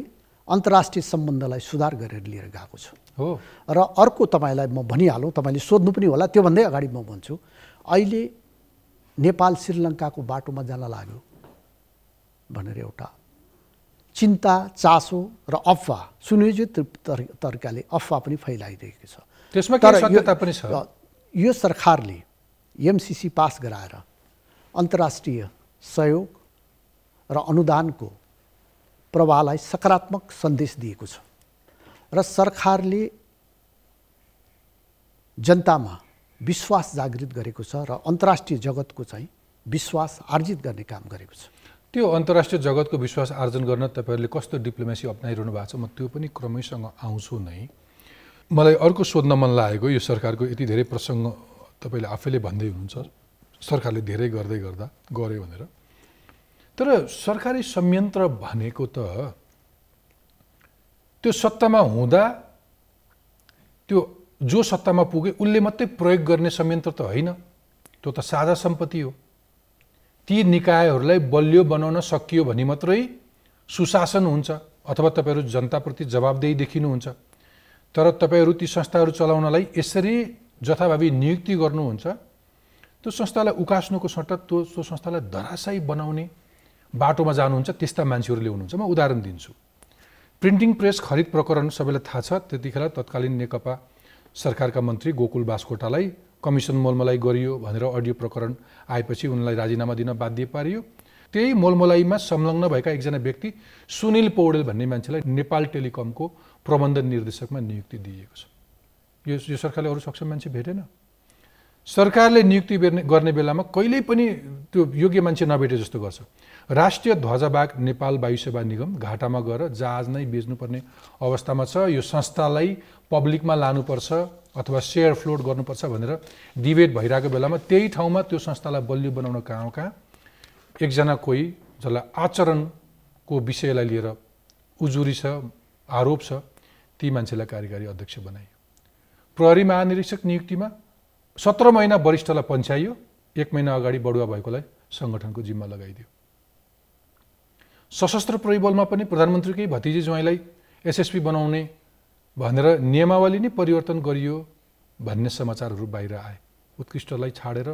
B: अन्तर्राष्ट्रिय सम्बन्धलाई सुधार गरेर लिएर गएको छ।
A: हो।
B: र अर्को तपाईँलाई म भनिहालौँ तपाईँले सोध्नु पनि होला त्योभन्दै अगाडि म भन्छु। अहिले नेपाल श्रीलङ्काको बाटोमा जान लाग्यो भनेर एउटा चिन्ता चासो र अफवाह सुनियोजित तरिकाले अफवाह पनि फैलाइरहेको छ।
A: त्यसमा सत्यता पनि छ
B: यो सरकारले एमसिसी पास गराएर अन्तर्राष्ट्रिय सहयोग र अनुदानको प्रवाहलाई सकारात्मक सन्देश दिएको छ र सरकारले जनतामा विश्वास जागृत गरेको छ र अन्तर्राष्ट्रिय जगतको चाहिँ विश्वास आर्जित गर्ने काम गरेको छ
A: त्यो अन्तर्राष्ट्रिय जगतको विश्वास आर्जन गर्न तपाईँहरूले कस्तो डिप्लोमेसी अप्नाइरहनु भएको छ म त्यो पनि क्रमैसँग आउँछु नै मलाई अर्को सोध्न मन लागेको यो सरकारको यति धेरै प्रसङ्ग तपाईँले आफैले भन्दै हुनुहुन्छ सरकारले धेरै गर्दै गर्दा गऱ्यो भनेर। तर सरकारी संयन्त्र भनेको त त्यो सत्तामा हुँदा त्यो जो सत्तामा पुगे उसले मात्रै प्रयोग गर्ने संयन्त्र त होइन। त्यो त साझा सम्पत्ति हो। ती निकायहरूलाई बलियो बनाउन सकियो भने मात्रै सुशासन हुन्छ अथवा तपाईँहरू जनताप्रति जवाबदेही देखिनुहुन्छ। तर तपाईँहरू ती संस्थाहरू चलाउनलाई यसरी जथाभावी नियुक्ति गर्नुहुन्छ। त्यो संस्थालाई उकास्नुको सट्टा त्यो त्यो संस्थालाई धराशायी बनाउने बाटोमा जानुहुन्छ त्यस्ता मान्छेहरू ल्याउनुहुन्छ म उदाहरण दिन्छु। प्रिन्टिङ प्रेस खरिद प्रकरण सबैलाई थाहा छ। त्यतिखेर तत्कालीन नेकपा सरकारका मन्त्री गोकुल बासकोटालाई कमिसन मोलमलाइ गरियो भनेर अडियो प्रकरण आएपछि उनलाई राजीनामा दिन बाध्य पारियो। त्यही मोलमलाइमा संलग्न भएका एकजना व्यक्ति सुनिल पौडेल भन्ने मान्छेलाई नेपाल टेलिकमको प्रबन्ध निर्देशकमा नियुक्ति दिइएको छ। यो यो सरकारले अरू सक्षम मान्छे भेटेन। सरकारले नियुक्ति गर्ने बेलामा कहिल्यै पनि त्यो योग्य मान्छे नभेटे जस्तो गर्छ। राष्ट्रिय ध्वजाबाग नेपाल वायु सेवा निगम घाटामा गएर जहाज नै बेच्नुपर्ने अवस्थामा छ। यो संस्थालाई पब्लिकमा लानुपर्छ अथवा सेयर फ्लोट गर्नुपर्छ भनेर डिबेट भइरहेको बेलामा त्यही ठाउँमा त्यो संस्थालाई बलियो बनाउन कहाँ कहाँ? एकजना कोही जसलाई आचरणको विषयलाई लिएर उजुरी छ आरोप छ ती मान्छेलाई कार्यकारी अध्यक्ष बनाइयो। प्रहरी महानिरीक्षक नियुक्तिमा सत्र महिना वरिष्ठलाई पन्छ्याइयो एक महिना अगाडि बढुवा भएकोलाई सङ्गठनको जिम्मा लगाइदियो। सशस्त्र प्रहरी बलमा पनि प्रधानमन्त्रीकै भतिजी ज्वाइँलाई एसएसपी बनाउने भनेर नियमावली नै परिवर्तन गरियो भन्ने समाचारहरू बाहिर आए। उत्कृष्टलाई छाडेर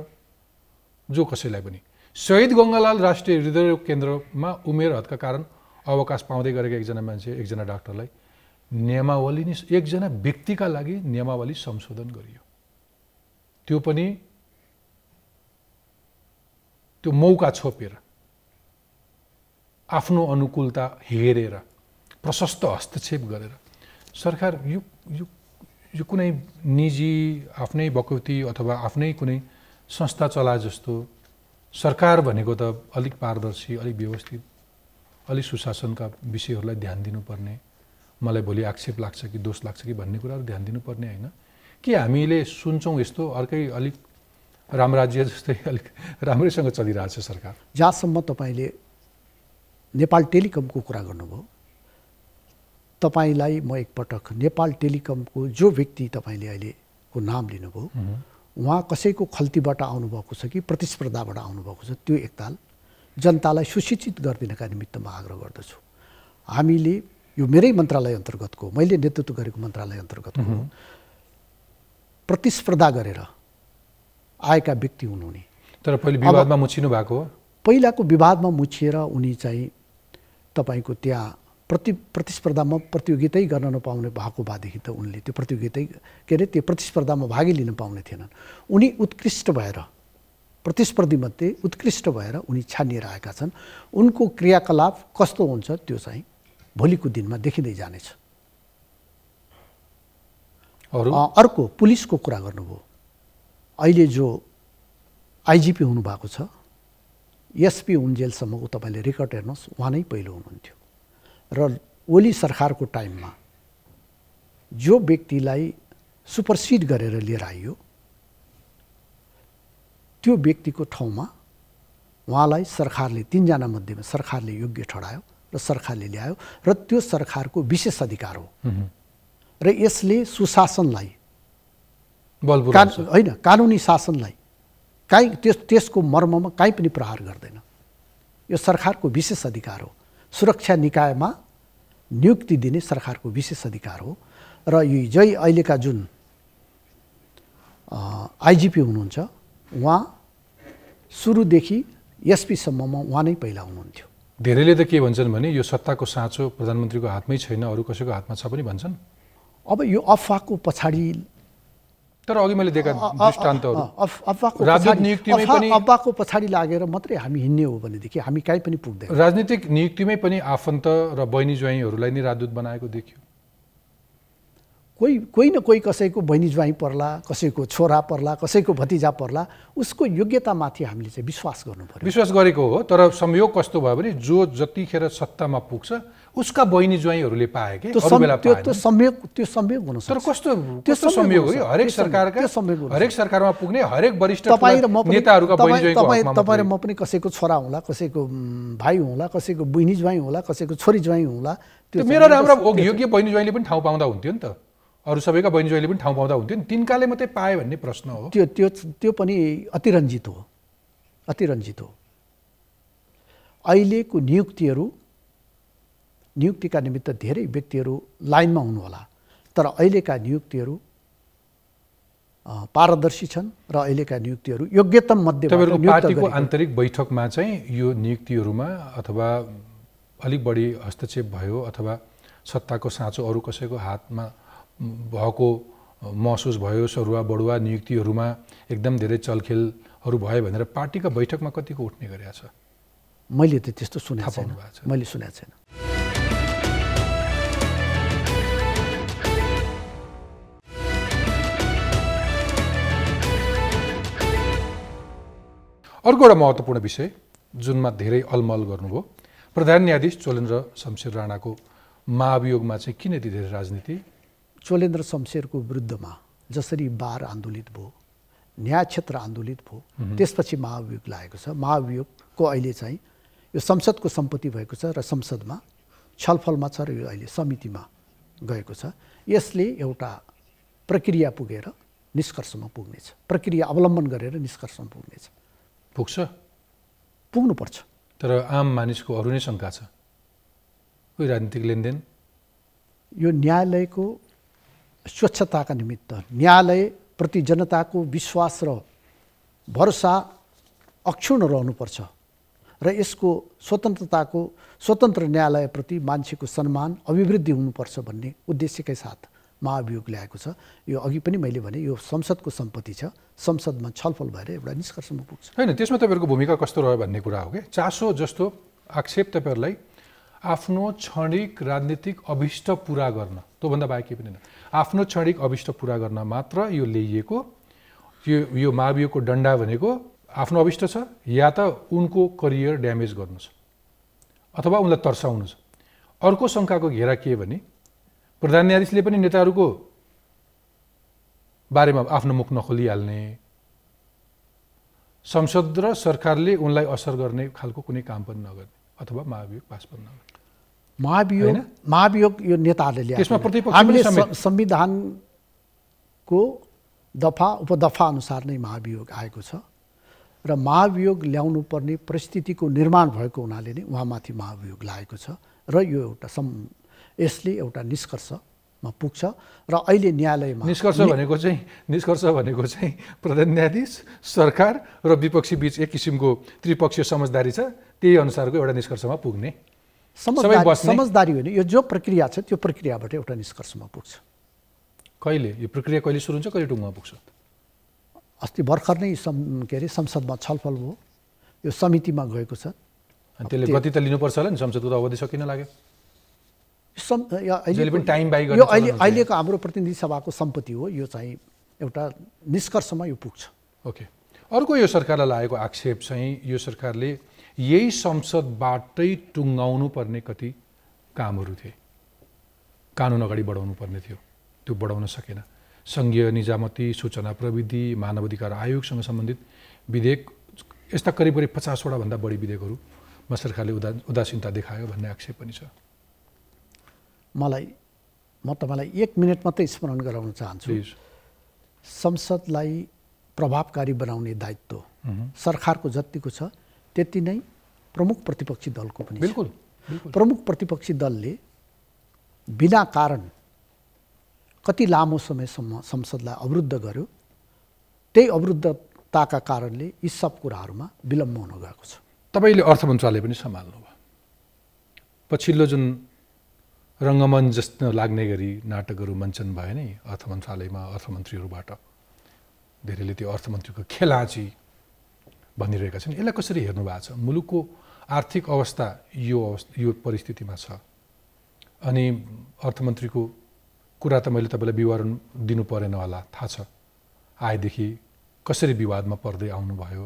A: जो कसैलाई पनि। शहीद गङ्गालाल राष्ट्रिय हृदयरोग केन्द्रमा उमेर हदका कारण अवकाश पाउँदै गरेका एकजना मान्छे एकजना डाक्टरलाई नियमावली नै एकजना व्यक्तिका लागि नियमावली संशोधन गरियो। त्यो पनि त्यो मौका छोपेर आफ्नो अनुकूलता हेरेर प्रशस्त हस्तक्षेप गरेर सरकार यो यो यो कुनै निजी आफ्नै बकौती अथवा आफ्नै कुनै संस्था चलाए जस्तो सरकार भनेको त अलिक पारदर्शी अलिक व्यवस्थित अलिक सुशासनका विषयहरूलाई ध्यान दिनुपर्ने मलाई भोलि आक्षेप लाग्छ कि दोष लाग्छ कि भन्ने कुराहरू ध्यान दिनुपर्ने होइन। के हामीले सुन्छौँ यस्तो अर्कै अलिक रामराज्य जस्तै <laughs> अलिक राम्रैसँग चलिरहेछ सरकार।
B: जहाँसम्म तपाईँले नेपाल टेलिकमको कुरा गर्नुभयो तपाईँलाई म एकपटक नेपाल टेलिकमको जो व्यक्ति तपाईँले अहिलेको नाम लिनुभयो उहाँ कसैको खल्तीबाट आउनुभएको छ कि प्रतिस्पर्धाबाट आउनुभएको छ त्यो एकताल जनतालाई सुशिक्षित गरिदिनका निमित्त म आग्रह गर्दछु। हामीले यो मेरै मन्त्रालय अन्तर्गतको मैले नेतृत्व गरेको मन्त्रालय अन्तर्गतको प्रतिस्पर्धा गरेर आएका व्यक्ति हुन् उनी
A: तर पहिले विवादमा मुछिनु भएको हो?
B: पहिलाको विवादमा मुछिएर उनी चाहिँ तपाईँको त्यहाँ प्रति प्रतिस्पर्धामा प्रतियोगितै गर्न नपाउने भएको भएदेखि त उनले त्यो प्रतियोगितै के अरे त्यो प्रतिस्पर्धामा भागै लिन पाउने थिएनन्। उनी उत्कृष्ट भएर प्रतिस्पर्धीमध्ये उत्कृष्ट भएर उनी छानिएर आएका छन्। उनको क्रियाकलाप कस्तो हुन्छ त्यो चाहिँ भोलिको दिनमा देखिँदै जानेछ। अर्को पुलिसको कुरा गर्नुभयो। अहिले जो आइजिपी हुनुभएको छ एसपी हुन्जेलसम्मको तपाईँले रेकर्ड हेर्नुहोस् उहाँ नै पहिलो हुनुहुन्थ्यो। र ओली सरकारको टाइममा जो व्यक्तिलाई सुपरसिड गरेर लिएर आइयो त्यो व्यक्तिको ठाउँमा उहाँलाई सरकारले तिनजना मध्येमा सरकारले योग्य ठहरायो र सरकारले ल्यायो र त्यो सरकारको विशेष अधिकार हो। र यसले सुशासनलाई होइन कानुनी शासनलाई काहीँ त्यस त्यसको मर्ममा काहीँ पनि प्रहार गर्दैन। यो सरकारको विशेष अधिकार हो। सुरक्षा निकायमा नियुक्ति दिने सरकारको विशेष अधिकार हो। र यो जै अहिलेका जुन आइजिपी हुनुहुन्छ उहाँ सुरुदेखि एसपीसम्ममा उहाँ नै पहिला हुनुहुन्थ्यो।
A: धेरैले त के भन्छन् भने यो सत्ताको साँचो प्रधानमन्त्रीको हातमै छैन अरू कसैको हातमा छ पनि भन्छन्।
B: अब यो अफवाहको पछाडि
A: तर अघि मैले दिएका दृष्टान्तहरू।
B: पछाडि लागेर मात्रै हामी हिँड्ने हो भनेदेखि हामी कहीँ पनि पुग्दैन।
A: राजनीतिक नियुक्तिमै पनि आफन्त र बहिनी ज्वाइँहरूलाई नै राजदूत बनाएको देखियो।
B: कोही कोही न कोही कसैको बहिनी ज्वाइँ पर्ला कसैको छोरा पर्ला कसैको भतिजा पर्ला उसको योग्यतामाथि हामीले चाहिँ विश्वास गर्नु पर्यो।
A: विश्वास गरेको हो तर संयोग कस्तो भयो भने जो जतिखेर सत्तामा पुग्छ उसका बहिनी ज्वाइँहरूले पाए कि
B: त्यो संयोग त्यो संयोग हुन
A: तर कस्तो त्यो संयोग हो हरेक सरकारका हरेक सरकारमा पुग्ने हरेक वरिष्ठ
B: तपाईँ र म नेताहरूका तपाईँ तपाईँ र म पनि कसैको छोरा होला कसैको भाइ होला कसैको बहिनी ज्वाइँ होला कसैको छोरी ज्वाइँ होला
A: त्यो मेरो राम्रो योग्य बहिनी ज्वाइँले पनि ठाउँ पाउँदा हुन्थ्यो नि त। अरू सबैका बहिनी ज्वाइँले पनि ठाउँ पाउँदा हुन्थ्यो नि। तिनकाले मात्रै पाए भन्ने प्रश्न हो।
B: त्यो त्यो त्यो पनि अतिरञ्जित हो। अतिरञ्जित हो। अहिलेको नियुक्तिहरू नियुक्तिका निमित्त धेरै व्यक्तिहरू लाइनमा हुनुहोला। तर अहिलेका नियुक्तिहरू पारदर्शी छन् र अहिलेका नियुक्तिहरू योग्यतम मध्ये
A: पार्टीको आन्तरिक बैठकमा चाहिँ यो नियुक्तिहरूमा अथवा अलिक बढी हस्तक्षेप भयो अथवा सत्ताको साँचो अरू कसैको हातमा भएको महसुस भयो सरुवा बढुवा नियुक्तिहरूमा एकदम धेरै चलखेलहरू भयो भनेर पार्टीका बैठकमा कतिको उठ्ने गरेका छ?
B: मैले त त्यस्तो सुनेको छैन। मैले सुनेको छैन।
A: अर्को एउटा महत्त्वपूर्ण विषय जुनमा धेरै अलमल गर्नुभयो। प्रधान न्यायाधीश चोलेन्द्र शमशेर राणाको महाभियोगमा चाहिँ किन यति धेरै राजनीति
B: चोलेन्द्र शमशेरको विरुद्धमा जसरी बार आन्दोलित भयो न्याय क्षेत्र आन्दोलित भयो त्यसपछि महाभियोग लागेको छ महाभियोगको अहिले चाहिँ यो संसदको सम्पत्ति भएको छ र संसदमा छलफलमा छ र यो अहिले समितिमा गएको छ यसले एउटा प्रक्रिया पुगेर निष्कर्षमा पुग्नेछ प्रक्रिया अवलम्बन गरेर निष्कर्षमा पुग्नेछ
A: पुग्छ
B: पुग्नुपर्छ
A: तर आम मानिसको अरू नै शङ्का छ कोही राजनीतिक लेनदेन
B: यो न्यायालयको स्वच्छताका निमित्त। न्यायालयप्रति जनताको विश्वास र भरोसा अक्षुण रहनुपर्छ र यसको स्वतन्त्रताको स्वतन्त्र न्यायालयप्रति मान्छेको सम्मान अभिवृद्धि हुनुपर्छ भन्ने उद्देश्यकै साथ महाभियोग ल्याएको छ। यो अघि पनि मैले भने यो संसदको सम्पत्ति छ। संसदमा छलफल भएर एउटा निष्कर्षमा पुग्छ।
A: होइन त्यसमा तपाईँहरूको भूमिका कस्तो रह्यो भन्ने कुरा हो कि? चासो जस्तो आक्षेप तपाईँहरूलाई आफ्नो क्षणिक राजनीतिक अभिष्ट पुरा गर्न। त्योभन्दा बाहेक केही पनि आफ्नो क्षणिक अभिष्ट पुरा गर्न मात्र यो ल्याइएको यो यो महाभियोगको डन्डा भनेको आफ्नो अभिष्ट छ या त उनको करियर ड्यामेज गर्नु छ अथवा उनलाई तर्साउनु छ। अर्को शङ्काको घेरा के भने प्रधान न्यायाधीशले पनि नेताहरूको बारेमा आफ्नो मुख नखोलिहाल्ने संसद र सरकारले उनलाई असर गर्ने खालको कुनै काम पनि नगर्ने अथवा महाभियोग पास पनि नगर्ने।
B: महाभियोग महाभियोग यो नेताहरूले ल्याएको हामीले संविधानको दफा उपदफा अनुसार नै महाभियोग आएको छ र महाभियोग ल्याउनु पर्ने परिस्थितिको निर्माण भएको हुनाले नै उहाँमाथि महाभियोग लागेको छ र यो एउटा सम् यसले एउटा निष्कर्षमा पुग्छ र अहिले न्यायालयमा
A: निष्कर्ष भनेको चाहिँ निष्कर्ष भनेको चाहिँ प्रधान न्यायाधीश सरकार र विपक्षी बिच एक किसिमको त्रिपक्षीय समझदारी छ। त्यही अनुसारको एउटा निष्कर्षमा पुग्ने।
B: समझदारी। समझदारी होइन। यो जो प्रक्रिया छ त्यो प्रक्रियाबाट एउटा निष्कर्षमा पुग्छ।
A: कहिले? यो प्रक्रिया कहिले सुरु हुन्छ कहिले टुङ्गमा पुग्छ?
B: अस्ति भर्खर नै सम् के अरे संसदमा छलफल भयो। यो समितिमा गएको छ।
A: अनि त्यसले गति त लिनुपर्छ होला नि संसदको त अवधि सकिन लाग्यो।
B: या अहिले अहिलेको हाम्रो प्रतिनिधि सभाको सम्पत्ति हो यो चाहिँ एउटा निष्कर्षमा यो पुग्छ।
A: ओके। अर्को यो सरकारलाई लागेको आक्षेप चाहिँ यो सरकारले यही संसदबाटै टुङ्गाउनु पर्ने कति कामहरू थिए। कानुन अगाडि बढाउनु पर्ने थियो। त्यो बढाउन सकेन। सङ्घीय निजामती सूचना प्रविधि मानवाधिकार आयोगसँग सम्बन्धित विधेयक यस्ता करिब करिब पचासवटा भन्दा बढी विधेयकहरूमा सरकारले उदा उदासीनता देखायो भन्ने आक्षेप पनि छ।
B: मलाई म तपाईँलाई एक मिनट मात्रै स्मरण गराउन चाहन्छु। संसदलाई प्रभावकारी बनाउने दायित्व सरकारको जतिको छ। त्यति नै प्रमुख प्रतिपक्षी दलको पनि।
A: बिल्कुल बिल्कुल।
B: प्रमुख प्रतिपक्षी दलले बिना कारण कति लामो समयसम्म संसदलाई अवरुद्ध गर्यो त्यही अवरुद्धताका कारणले यी सब कुराहरूमा विलम्ब हुन गएको छ।
A: तपाईँले अर्थ मन्त्रालय पनि सम्हाल्नुभयो। पछिल्लो जुन रङ्गमञ्च जस्तो लाग्ने गरी नाटकहरू मञ्चन भए नै अर्थ मन्त्रालयमा अर्थमन्त्रीहरूबाट धेरैले त्यो अर्थमन्त्रीको खेलाची भनिरहेका छन्। यसलाई कसरी हेर्नु भएको छ? मुलुकको आर्थिक अवस्था यो अवस्था यो परिस्थितिमा छ। अनि अर्थमन्त्रीको कुरा त मैले तपाईँलाई विवरण दिनु परेन होला थाहा छ। आएदेखि कसरी विवादमा पर्दै आउनुभयो?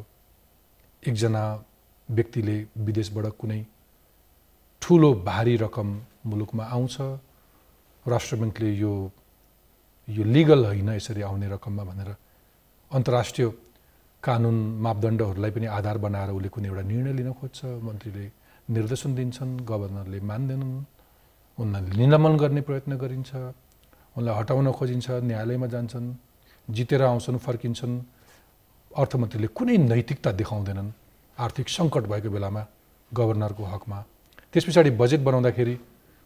A: एकजना व्यक्तिले विदेशबाट कुनै ठुलो भारी रकम मुलुकमा आउँछ। राष्ट्र ब्याङ्कले यो यो लिगल होइन यसरी आउने रकममा भनेर अन्तर्राष्ट्रिय कानुन मापदण्डहरूलाई पनि आधार बनाएर उसले कुनै एउटा निर्णय लिन खोज्छ। मन्त्रीले निर्देशन दिन्छन् गभर्नरले मान्दैनन् उनीहरूले निलम्बन गर्ने प्रयत्न गरिन्छ उनलाई हटाउन खोजिन्छ न्यायालयमा जान्छन् जितेर आउँछन् फर्किन्छन्। अर्थमन्त्रीले कुनै नैतिकता देखाउँदैनन्। आर्थिक सङ्कट भएको बेलामा गभर्नरको हकमा। त्यस पछाडि बजेट बनाउँदाखेरि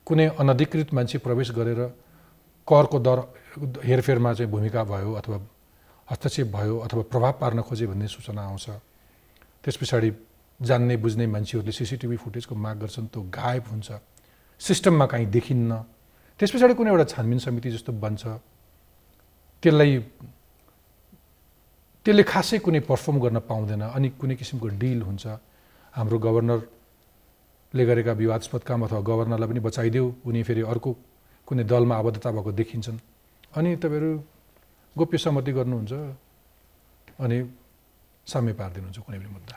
A: कुनै अनधिकृत मान्छे प्रवेश गरेर करको दर हेरफेरमा चाहिँ भूमिका भयो अथवा हस्तक्षेप भयो अथवा प्रभाव पार्न खोजे भन्ने सूचना आउँछ। त्यस पछाडि जान्ने बुझ्ने मान्छेहरूले सिसिटिभी फुटेजको माग गर्छन् त्यो गायब हुन्छ। सिस्टममा काहीँ देखिन्न। त्यस पछाडि कुनै एउटा छानबिन समिति जस्तो बन्छ। त्यसलाई त्यसले खासै कुनै पर्फर्म गर्न पाउँदैन अनि कुनै किसिमको डिल हुन्छ। हाम्रो गभर्नरले गरेका विवादास्पद काम अथवा गभर्नरलाई पनि बचाइदेऊ। उनी फेरि अर्को कुनै दलमा आबद्धता भएको देखिन्छन्। अनि तपाईँहरू गोप्य सहमति गर्नुहुन्छ अनि साम्य पारिदिनुहुन्छ कुनै पनि मुद्दा।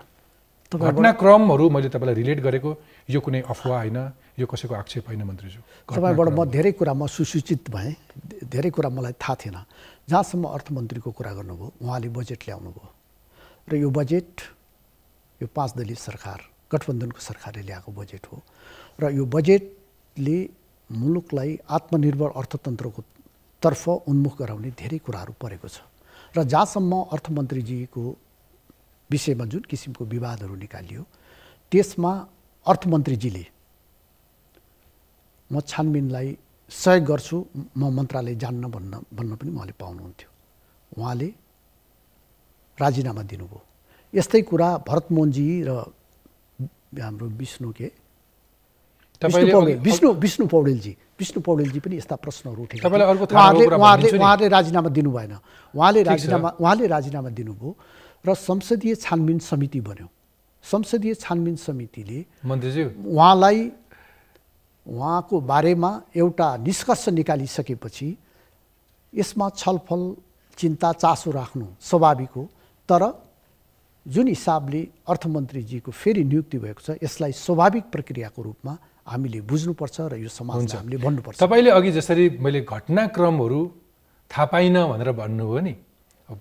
A: घटनाक्रमहरू मैले तपाईँलाई रिलेट गरेको यो कुनै अफवाह होइन यो कसैको आक्षेप होइन मन्त्रीज्यू
B: तपाईँबाट म धेरै कुरामा सुसूचित भएँ धेरै कुरा मलाई थाहा थिएन। जहाँसम्म अर्थमन्त्रीको कुरा गर्नुभयो उहाँले बजेट ल्याउनु भयो र यो बजेट यो पाँच दलीय सरकार गठबन्धनको सरकारले ल्याएको बजेट हो। र यो बजेटले मुलुकलाई आत्मनिर्भर अर्थतन्त्रको तर्फ उन्मुख गराउने धेरै कुराहरू परेको छ। र जहाँसम्म अर्थमन्त्रीजीको विषयमा जुन किसिमको विवादहरू निकालियो त्यसमा अर्थमन्त्रीजीले म छानबिनलाई सहयोग गर्छु म मन्त्रालय जान्न भन्न भन्न पनि उहाँले पाउनुहुन्थ्यो। उहाँले राजीनामा दिनुभयो। यस्तै कुरा भरत मोहनजी र हाम्रो विष्णु के विष्णु पौडेल विष्णु विष्णु पौडेलजी। विष्णु पौडेलजी पनि यस्ता प्रश्नहरू उठेका
A: भएको
B: उहाँहरूले
A: कुरा
B: उहाँहरूले राजीनामा दिनु भएन। उहाँले। राजीनामा उहाँले राजीनामा दिनुभयो र संसदीय छानबिन समिति बन्यो। संसदीय छानबिन समितिले उहाँलाई उहाँको बारेमा एउटा निष्कर्ष निकालिसकेपछि यसमा छलफल चिन्ता चासो राख्नु स्वाभाविक हो। तर जुन हिसाबले अर्थमन्त्रीजीको फेरि नियुक्ति भएको छ यसलाई स्वाभाविक प्रक्रियाको रूपमा हामीले बुझ्नुपर्छ र यो समाजलाई हामीले भन्नुपर्छ।
A: तपाईँले अघि जसरी मैले घटनाक्रमहरू थाहा पाइनँ भनेर भन्नुभयो नि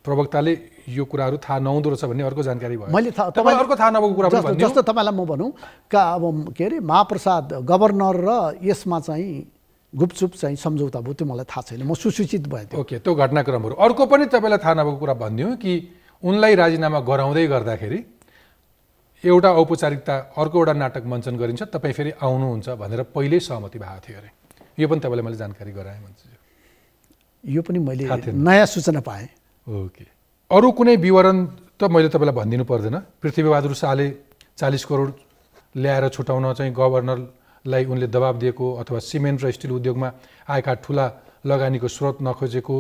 A: प्रवक्ताले यो कुराहरू थाहा नहुँदो रहेछ भन्ने अर्को जानकारी भयो।
B: मैले थाहा
A: अर्को थाहा नभएको कुरा
B: जस्तो तपाईँलाई म भनौँ का अब के अरे महाप्रसाद गभर्नर र यसमा चाहिँ गुपचुप चाहिँ सम्झौता भयो त्यो मलाई थाहा छैन। म सुसूचित त्यो।
A: ओके त्यो घटनाक्रमहरू। अर्को पनि तपाईँलाई थाहा नभएको कुरा भनिदिउँ कि उनलाई राजीनामा गराउँदै गर्दाखेरि एउटा औपचारिकता अर्को एउटा नाटक मञ्चन गरिन्छ तपाईँ फेरि आउनुहुन्छ भनेर पहिल्यै सहमति भएको थियो अरे। यो पनि तपाईँलाई मैले जानकारी गराएँ मन्त्रीज्यू
B: यो पनि मैले। नयाँ सूचना पाएँ।
A: ओके। अरू कुनै विवरण त मैले तपाईँलाई भनिदिनु पर्दैन। पृथ्वीबहादुर शाहले चालिस करोड ल्याएर छुटाउन चाहिँ गभर्नरलाई उनले दबाब दिएको अथवा सिमेन्ट र स्टिल उद्योगमा आएका ठुला लगानीको स्रोत नखोजेको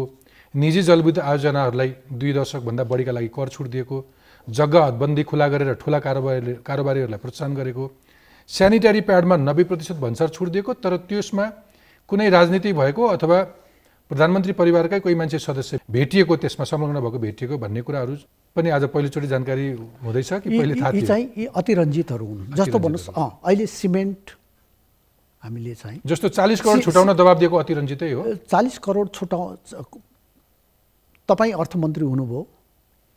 A: निजी जलविद्युत आयोजनाहरूलाई दुई दशकभन्दा बढीका लागि कर छुट दिएको जग्गा हदबन्दी खुला गरेर ठुला कारोबारी कारोबारीहरूलाई प्रोत्साहन गरेको सेनिटरी प्याडमा नब्बे प्रतिशत भन्सार छुट दिएको तर त्यसमा कुनै राजनीति भएको अथवा प्रधानमन्त्री परिवारकै कोही मान्छे सदस्य भेटिएको त्यसमा संलग्न भएको भेटिएको भन्ने कुराहरू पनि आज पहिलोचोटि जानकारी हुँदैछ कि पहिले थाहा थियो?
B: चाहिँ यी अतिरञ्जितहरू हुन्। जस्तो भन्नुहोस् अँ अहिले सिमेन्ट हामीले चाहिँ
A: जस्तो चालिस करोड छुटाउन दबाब दिएको अतिरञ्जितै हो।
B: चालिस करोड छुटाउ तपाईँ अर्थमन्त्री हुनुभयो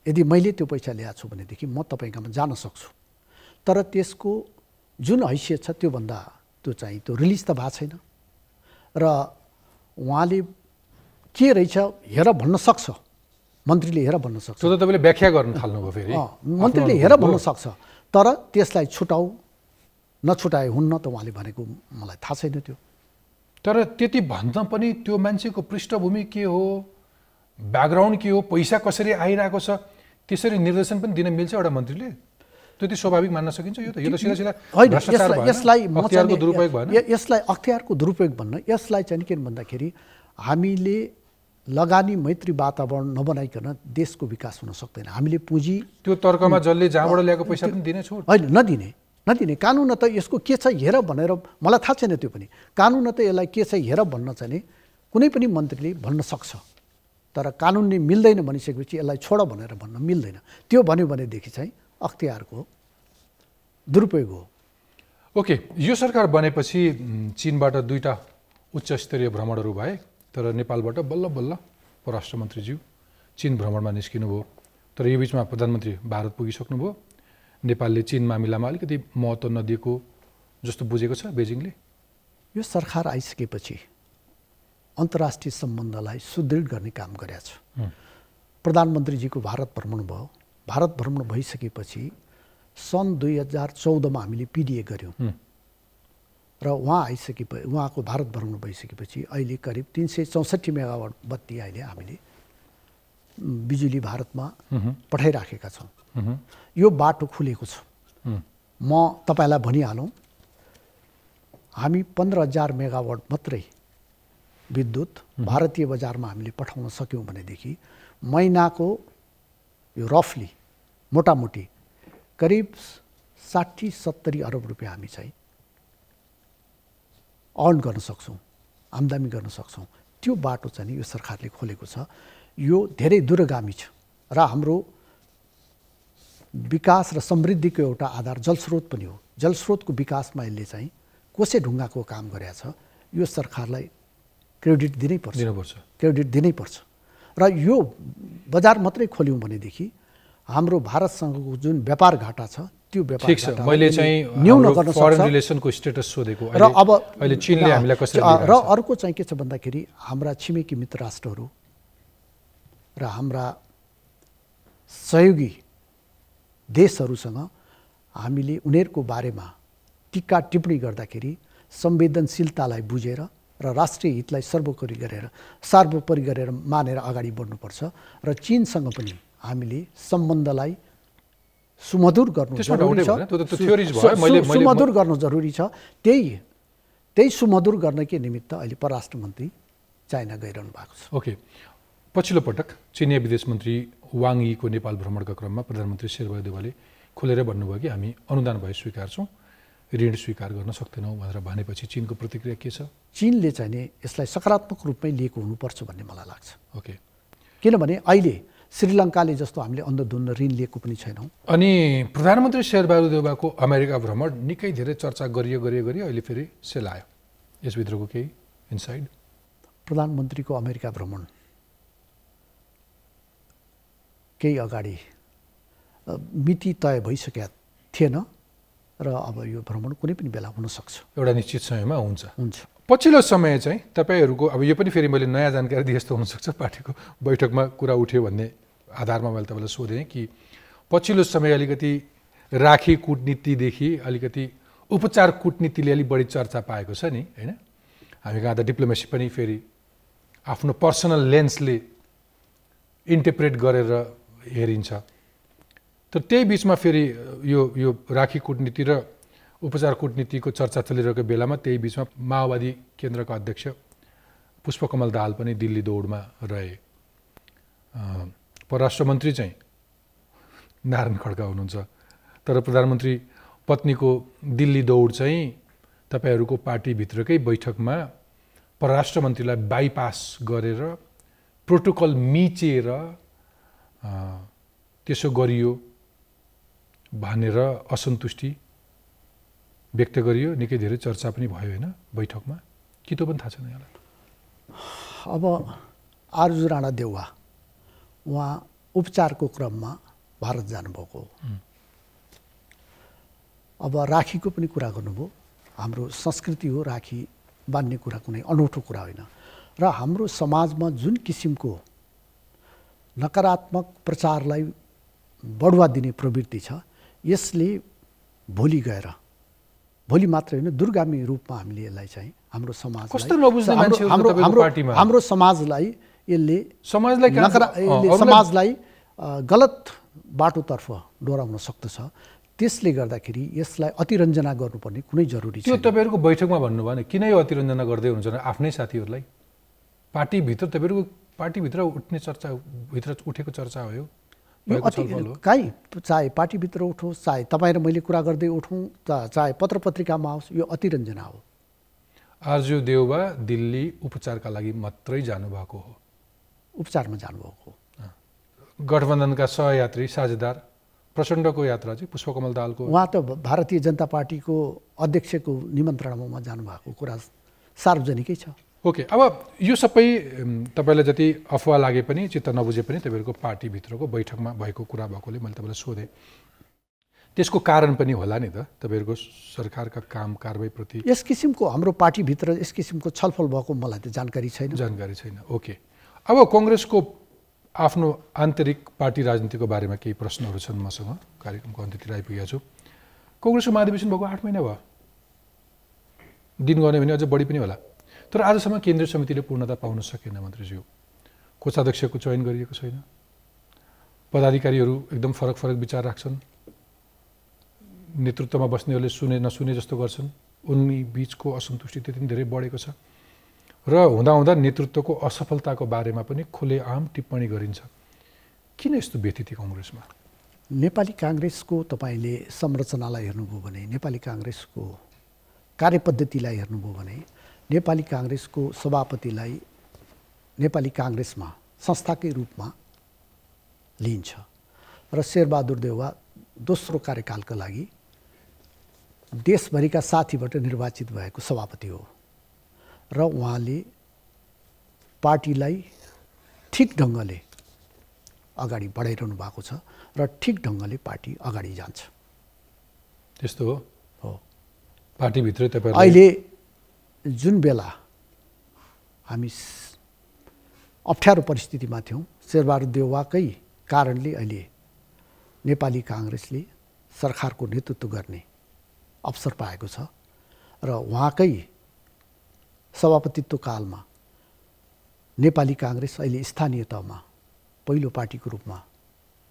B: यदि मैले त्यो पैसा ल्याएको छु भनेदेखि म तपाईँकोमा जान सक्छु। तर त्यसको जुन हैसियत छ त्योभन्दा त्यो चाहिँ त्यो रिलिज त भएको छैन। र उहाँले के रहेछ हेर भन्न सक्छ। मन्त्रीले हेर भन्न सक्छ।
A: त्यो त तपाईँले व्याख्या गर्न थाल्नुभयो फेरि।
B: मन्त्रीले हेर भन्न सक्छ। तर त्यसलाई छुटाऊ नछुटाए हुन्न त उहाँले भनेको मलाई थाहा छैन त्यो।
A: तर त्यति भन्न पनि त्यो मान्छेको पृष्ठभूमि के हो? ब्याकग्राउन्ड के हो पैसा कसरी आइरहेको छ त्यसरी निर्देशन पनि दिन मिल्छ एउटा मन्त्रीले। त्यति स्वाभाविक मान्न सकिन्छ यो त यो त सिधा सिधा
B: होइन यसलाई
A: अख्तियारको दुरुपयोग भएन।
B: यसलाई अख्तियारको दुरुपयोग भन्न यसलाई चाहिँ के भन्दाखेरि हामीले लगानी मैत्री वातावरण नबनाइकन देशको विकास हुन सक्दैन। हामीले पुँजी
A: त्यो तर्कमा जसले जहाँबाट ल्याएको पैसा पनि दिने छोड
B: होइन नदिने। नदिने। कानुन त यसको के छ हेर भनेर मलाई थाहा छैन त्यो पनि। कानुन त यसलाई के छ हेर भन्न चाहिँ कुनै पनि मन्त्रीले भन्न सक्छ। तर कानुनले मिल्दैन भनिसकेपछि यसलाई छोड भनेर भन्न मिल्दैन। त्यो भन्यो भनेदेखि चाहिँ अख्तियारको दुरुपयोग हो।
A: ओके यो सरकार बनेपछि चिनबाट दुईवटा उच्च स्तरीय भ्रमणहरू भए तर नेपालबाट बल्ल बल्ल परराष्ट्र मन्त्रीज्यू चिन भ्रमणमा निस्किनु भयो तर यो बिचमा प्रधानमन्त्री भारत पुगिसक्नुभयो। नेपालले चिन मामिलामा अलिकति महत्त्व नदिएको जस्तो बुझेको छ बेजिङले?
B: यो सरकार आइसकेपछि अन्तर्राष्ट्रिय सम्बन्धलाई सुदृढ गर्ने काम गरेका छ। प्रधानमन्त्रीजीको भारत भ्रमण भयो। भारत भ्रमण भइसकेपछि सन् दुई हजार चौधमा हामीले पिडिए गऱ्यौँ। र उहाँ आइसके उहाँको भारत भ्रमण भइसकेपछि अहिले करिब तिन सय चौसठी मेगावाट बत्ती अहिले हामीले बिजुली भारतमा पठाइराखेका छौँ। यो बाटो खुलेको छ। म तपाईँलाई भनिहालौँ हामी पन्ध्र हजार मेगावाट मात्रै विद्युत भारतीय बजारमा हामीले पठाउन सक्यौँ भनेदेखि महिनाको यो रफली मोटामोटी करिब साठी सत्तरी अरब रुपियाँ हामी चाहिँ अर्न गर्न सक्छौँ आम्दानी गर्न सक्छौँ। त्यो बाटो चाहिँ यो सरकारले खोलेको छ। यो धेरै दूरगामी छ र हाम्रो विकास र समृद्धिको एउटा आधार जलस्रोत पनि हो। जलस्रोतको विकासमा यसले चाहिँ कोसे ढुङ्गाको काम गरेका छ। यो सरकारलाई क्रेडिट दिनै पर्छ।
A: दिनुपर्छ।
B: क्रेडिट दिनै पर्छ र यो बजार मात्रै खोल्यौँ भनेदेखि हाम्रो भारतसँगको जुन व्यापार घाटा छ त्यो व्यापार
A: मैले चाहिँ
B: न्यून गर्न सक्छ।
A: रिलेसनको स्टेटस सोधेको।
B: र अब
A: अहिले चिनले हामीलाई कसरी
B: र? अर्को चाहिँ के छ भन्दाखेरि हाम्रा छिमेकी मित्र राष्ट्रहरू र हाम्रा सहयोगी देशहरूसँग हामीले उनीहरूको बारेमा टिक्का टिप्पणी गर्दाखेरि संवेदनशीलतालाई बुझेर र राष्ट्रिय हितलाई सर्वोपरि गरेर सर्वोपरि गरेर मानेर अगाडि बढ्नुपर्छ र चिनसँग पनि हामीले सम्बन्धलाई सुमधुर गर्नु जरुरी छ। सुमधुर गर्नु जरुरी छ। त्यही त्यही सुमधुर गर्नकै निमित्त अहिले परराष्ट्र मन्त्री चाइना गइरहनु भएको छ।
A: ओके। पछिल्लो पटक चिनिया विदेश मन्त्री वाङ यीको नेपाल भ्रमणका क्रममा प्रधानमन्त्री शेरबहादुर देवालले खुलेर भन्नुभयो कि हामी अनुदान भए स्वीकार्छौँ। ऋण स्वीकार गर्न सक्दैनौँ भनेर भनेपछि चिनको प्रतिक्रिया के छ?
B: चिनले चाहिँ नि यसलाई सकारात्मक रूपमै लिएको हुनुपर्छ भन्ने मलाई लाग्छ।
A: ओके।
B: किनभने अहिले श्रीलङ्काले जस्तो हामीले अन्धधुन्द ऋण लिएको पनि छैनौँ।
A: अनि प्रधानमन्त्री शेरबहादुर देउवाको अमेरिका भ्रमण निकै धेरै चर्चा गरियो गरियो गरियो अहिले फेरि सेलायो। यसभित्रको केही इनसाइड?
B: प्रधानमन्त्रीको अमेरिका भ्रमण। केही अगाडि मिति तय भइसकेका थिएन। र अब यो भ्रमण कुनै पनि बेला हुनसक्छ।
A: एउटा निश्चित समयमा हुन्छ।
B: हुन्छ।
A: पछिल्लो समय चाहिँ तपाईँहरूको अब यो पनि फेरि मैले नयाँ जानकारी दिए जस्तो हुनसक्छ पार्टीको बैठकमा कुरा उठ्यो भन्ने आधारमा मैले तपाईँलाई सोधेँ कि पछिल्लो समय अलिकति राखी कुटनीतिदेखि अलिकति उपचार कुटनीतिले अलिक बढी चर्चा पाएको छ नि होइन? हामी कहाँ त डिप्लोमेसी पनि फेरि आफ्नो पर्सनल लेन्सले इन्टरप्रेट गरेर हेरिन्छ। तर त्यही बिचमा फेरि यो यो राखी कुटनीति र उपचार कुटनीतिको चर्चा चलिरहेको बेलामा त्यही बिचमा माओवादी केन्द्रका अध्यक्ष पुष्पकमल दाहाल पनि दिल्ली दौडमा रहे। परराष्ट्र मन्त्री चाहिँ नारायण खड्का हुनुहुन्छ। तर प्रधानमन्त्री पत्नीको दिल्ली दौड चाहिँ तपाईँहरूको पार्टीभित्रकै बैठकमा परराष्ट्र मन्त्रीलाई बाइपास गरेर प्रोटोकल मिचेर त्यसो गरियो। भनेर असन्तुष्टि व्यक्त गरियो। निकै धेरै चर्चा पनि भयो होइन बैठकमा। कि त पनि थाहा छैन यहाँलाई?
B: अब आर्जु राणा देउवा उहाँ उपचारको क्रममा भारत जानुभएको हो। अब राखीको पनि कुरा गर्नुभयो। हाम्रो संस्कृति हो राखी बान्ने कुरा कुनै अनौठो कुरा होइन। र हाम्रो समाजमा जुन किसिमको नकारात्मक प्रचारलाई बढुवा दिने प्रवृत्ति छ यसले भोलि गएर भोलि मात्रै होइन दुर्गामी रूपमा हामीले यसलाई चाहिँ हाम्रो समाज हाम्रो समाजलाई यसले
A: समाजलाई
B: समाजलाई गलत बाटोतर्फ डोराउन सक्दछ। त्यसले गर्दाखेरि यसलाई अतिरञ्जना गर्नुपर्ने कुनै जरुरी
A: छ त्यो तपाईँहरूको बैठकमा भन्नुभयो भने किन यो अतिरञ्जना गर्दै हुनुहुन्छ आफ्नै साथीहरूलाई? पार्टीभित्र तपाईँहरूको पार्टीभित्र उठ्ने चर्चा भित्र उठेको चर्चा हो यो।
B: काहीँ चाहे पार्टीभित्र उठोस् चाहे तपाईँ र मैले कुरा गर्दै उठौँ चाहे पत्र पत्रिकामा आओस् यो अतिरञ्जना हो।
A: आर्जु देउबा दिल्ली उपचारका लागि मात्रै जानुभएको हो।
B: उपचारमा जानुभएको हो।
A: गठबन्धनका सहयात्री साझेदार प्रचण्डको यात्रा चाहिँ पुष्पकमल दालको
B: उहाँ त भारतीय जनता पार्टीको अध्यक्षको निमन्त्रणामा जानुभएको कुरा सार्वजनिकै छ।
A: ओके अब यो सबै तपाईँलाई जति अफवा लागे पनि चित्त नबुझे पनि तपाईँहरूको पार्टीभित्रको बैठकमा भएको कुरा भएकोले मैले तपाईँलाई सोधेँ। त्यसको कारण पनि होला नि त तपाईँहरूको सरकारका काम कारवाहीप्रति।
B: यस किसिमको हाम्रो पार्टीभित्र यस किसिमको छलफल भएको मलाई त जानकारी छैन।
A: जानकारी छैन ओके। अब कङ्ग्रेसको आफ्नो आन्तरिक पार्टी राजनीतिको बारेमा केही प्रश्नहरू छन् मसँग कार्यक्रमको अन्त्यतिर आइपुगेको छु। कङ्ग्रेसको महाधिवेशन भएको आठ महिना भयो। दिन गर्ने भने अझ बढी पनि होला। तर आजसम्म केन्द्रीय समितिले पूर्णता पाउन सकेन मन्त्रीज्यू। कोषाध्यक्षको चयन गरिएको छैन। पदाधिकारीहरू एकदम फरक फरक विचार राख्छन्। नेतृत्वमा बस्नेहरूले सुने नसुने जस्तो गर्छन्। उनी बिचको असन्तुष्टि त्यति धेरै बढेको छ। र हुँदाहुँदा नेतृत्वको असफलताको बारेमा पनि खुलेआम टिप्पणी गरिन्छ। किन यस्तो व्यथिति कङ्ग्रेसमा?
B: नेपाली काङ्ग्रेसको तपाईँले संरचनालाई हेर्नुभयो भने नेपाली काङ्ग्रेसको कार्यपद्धतिलाई हेर्नुभयो भने नेपाली काङ्ग्रेसको सभापतिलाई नेपाली काङ्ग्रेसमा संस्थाकै रूपमा लिइन्छ। र शेरबहादुर देउवा दोस्रो कार्यकालका लागि देशभरिका साथीबाट निर्वाचित भएको सभापति हो। र उहाँले पार्टीलाई ठिक ढङ्गले अगाडि बढाइरहनु भएको छ र ठिक ढङ्गले पार्टी अगाडि जान्छ।
A: त्यस्तो हो? हो। पार्टीभित्र तपाईँ
B: अहिले जुन बेला हामी अप्ठ्यारो परिस्थितिमा थियौँ शेरबहादुर देउवाकै कारणले अहिले नेपाली काङ्ग्रेसले सरकारको नेतृत्व गर्ने अवसर पाएको छ र उहाँकै सभापतित्व कालमा नेपाली काङ्ग्रेस अहिले स्थानीय तहमा पहिलो पार्टीको रूपमा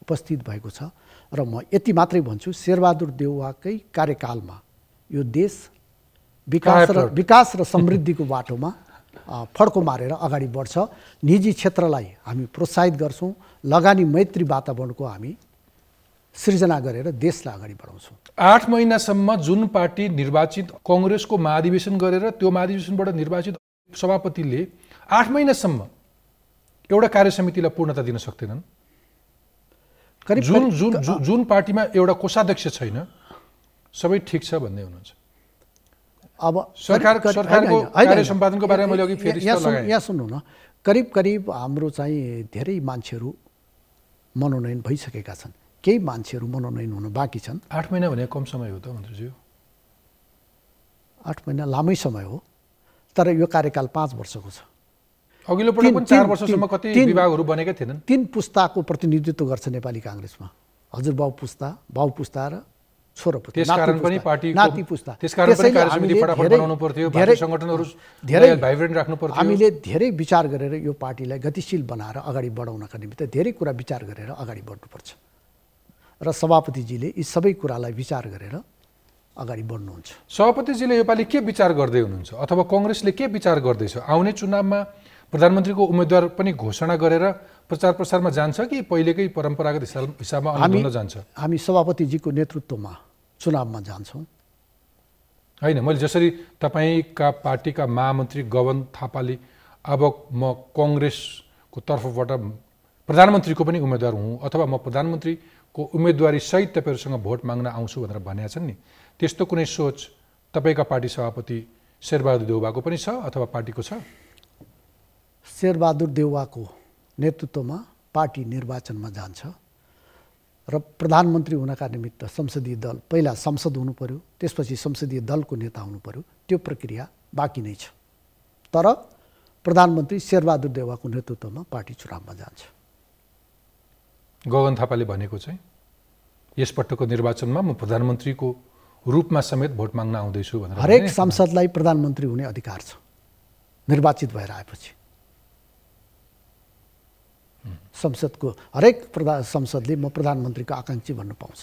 B: उपस्थित भएको छ र म यति मात्रै भन्छु शेरबहादुर देउवाकै कार्यकालमा यो देश विकास र विकास र समृद्धिको <laughs> बाटोमा फड्को मारेर अगाडि बढ्छ। निजी क्षेत्रलाई हामी प्रोत्साहित गर्छौँ। लगानी मैत्री वातावरणको हामी सृजना गरेर देशलाई अगाडि बढाउँछौँ।
A: आठ महिनासम्म जुन पार्टी निर्वाचित कङ्ग्रेसको महाधिवेशन गरेर त्यो महाधिवेशनबाट निर्वाचित सभापतिले आठ महिनासम्म एउटा कार्य समितिलाई पूर्णता दिन सक्दैनन्। जुन जुन जुन पार्टीमा एउटा कोषाध्यक्ष छैन सबै ठिक छ भन्दै हुनुहुन्छ।
B: अब
A: सरकार सरकारको कार्य सम्पादनको बारेमा मैले अघि फेरि
B: यहाँ सुन्नु न करिब करिब हाम्रो चाहिँ धेरै मान्छेहरू मनोनयन भइसकेका छन्। केही मान्छेहरू मनोनयन हुन बाँकी छन्।
A: आठ महिना भने कम समय हो त मन्त्रीज्यू?
B: आठ महिना लामै समय हो तर यो कार्यकाल पाँच वर्षको छ।
A: अघिल्लो पटक पनि चार वर्षसम्म कति विभागहरू बनेकै थिएनन्?
B: तिन पुस्ताको प्रतिनिधित्व गर्छ नेपाली काङ्ग्रेसमा। हजुरबाउ पुस्ता बाउ पुस्ता र हामीले धेरै विचार गरेर यो पार्टीलाई गतिशील बनाएर अगाडि बढाउनका निमित्त धेरै कुरा विचार गरेर अगाडि बढ्नुपर्छ। र सभापतिजीले यी सबै कुरालाई विचार गरेर अगाडि बढ्नुहुन्छ।
A: सभापतिजीले योपालि के विचार गर्दै हुनुहुन्छ? अथवा कङ्ग्रेसले के विचार गर्दैछ? आउने चुनावमा प्रधानमन्त्रीको उम्मेद्वार पनि घोषणा गरेर प्रचार प्रसारमा जान्छ कि पहिलेकै परम्परागत हिसाबमा आन्दोलन जान्छ?
B: हामी सभापतिजीको नेतृत्वमा चुनावमा जान्छौँ।
A: होइन मैले जसरी तपाईँका पार्टीका महामन्त्री गगन थापाले अब म कङ्ग्रेसको तर्फबाट प्रधानमन्त्रीको पनि उम्मेद्वार हुँ अथवा म प्रधानमन्त्रीको उम्मेदवारी सहित तपाईँहरूसँग भोट माग्न आउँछु भनेर भनेका छन् नि त्यस्तो कुनै सोच तपाईँका पार्टी सभापति शेरबहादुर देउबाको पनि छ अथवा पार्टीको छ?
B: शेरबहादुर देउवाको नेतृत्वमा पार्टी निर्वाचनमा जान्छ र प्रधानमन्त्री हुनका निमित्त संसदीय दल पहिला संसद हुनु पऱ्यो त्यसपछि संसदीय दलको नेता हुनु पऱ्यो त्यो प्रक्रिया बाँकी नै छ। तर प्रधानमन्त्री शेरबहादुर देवाको नेतृत्वमा पार्टी चुनावमा जान्छ।
A: गगन थापाले भनेको चाहिँ यसपटकको निर्वाचनमा म प्रधानमन्त्रीको रूपमा समेत भोट माग्न आउँदैछु भनेर
B: हरेक सांसदलाई प्रधानमन्त्री हुने अधिकार छ। निर्वाचित भएर आएपछि। संसदको हरेक प्रधान संसदले म प्रधानमन्त्रीको आकाङ्क्षी भन्नु पाउँछ।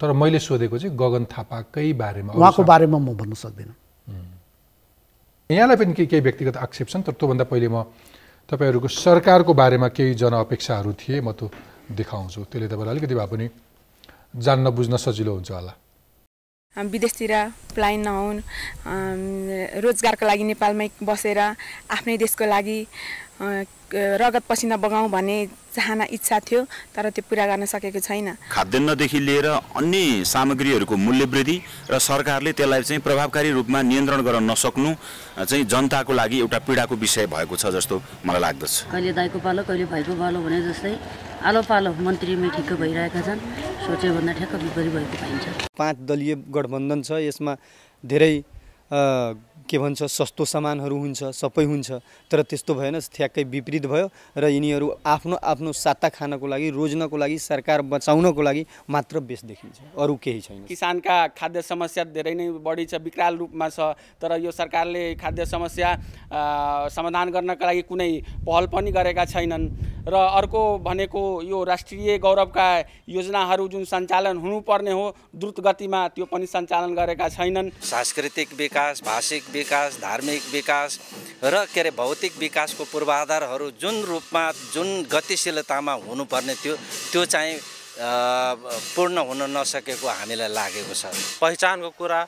A: तर मैले सोधेको चाहिँ गगन थापाकै बारेमा
B: उहाँको बारेमा म भन्न सक्दिनँ।
A: यहाँलाई पनि केही केही व्यक्तिगत आक्षेप छन्? तर त्योभन्दा पहिले म तपाईँहरूको सरकारको बारेमा केही जनअपेक्षाहरू थिए म त्यो देखाउँछु। त्यसले तपाईँलाई अलिकति भए पनि जान्न बुझ्न सजिलो हुन्छ होला।
J: विदेशतिर प्लाइन नहुन् रोजगारको लागि नेपालमै बसेर आफ्नै देशको लागि रगत पसिना बगाउँ भन्ने चाहना इच्छा थियो तर त्यो पुरा गर्न सकेको छैन।
K: खाद्यान्नदेखि लिएर अन्य सामग्रीहरूको मूल्य वृद्धि र सरकारले त्यसलाई चाहिँ प्रभावकारी रूपमा नियन्त्रण गर्न नसक्नु चाहिँ जनताको लागि एउटा पीडाको विषय भएको छ जस्तो मलाई लाग्दछ।
L: कहिले दाइको पालो कहिले भाइको पालो भने जस्तै आलो पालो मन्त्रीमै ठिक्क भइरहेका छन् सोच्यो भन्दा ठ्याक्क विपरीत भएको पाइन्छ।
M: पाँच दलीय गठबन्धन छ यसमा धेरै के भन्छ सस्तो सामानहरू हुन्छ सबै हुन्छ तर त्यस्तो भएन ठ्याक्कै विपरीत भयो र यिनीहरू आफ्नो आफ्नो साता खानको लागि रोज्नको लागि सरकार बचाउनको लागि मात्र बेस देखिन्छ। अरू केही छैन।
N: किसानका खाद्य समस्या धेरै नै बढी छ विकराल रूपमा छ तर यो सरकारले खाद्य समस्या समाधान गर्नका लागि कुनै पहल पनि गरेका छैनन्। र अर्को भनेको यो राष्ट्रिय गौरवका योजनाहरू जुन सञ्चालन हुनुपर्ने हो द्रुत गतिमा त्यो पनि सञ्चालन गरेका छैनन्।
O: सांस्कृतिक विकास भाषिक विकास धार्मिक विकास र के अरे भौतिक विकासको पूर्वाधारहरू जुन रूपमा जुन गतिशीलतामा हुनुपर्ने थियो त्यो चाहिँ पूर्ण हुन नसकेको हामीलाई लागेको छ।
P: पहिचानको कुरा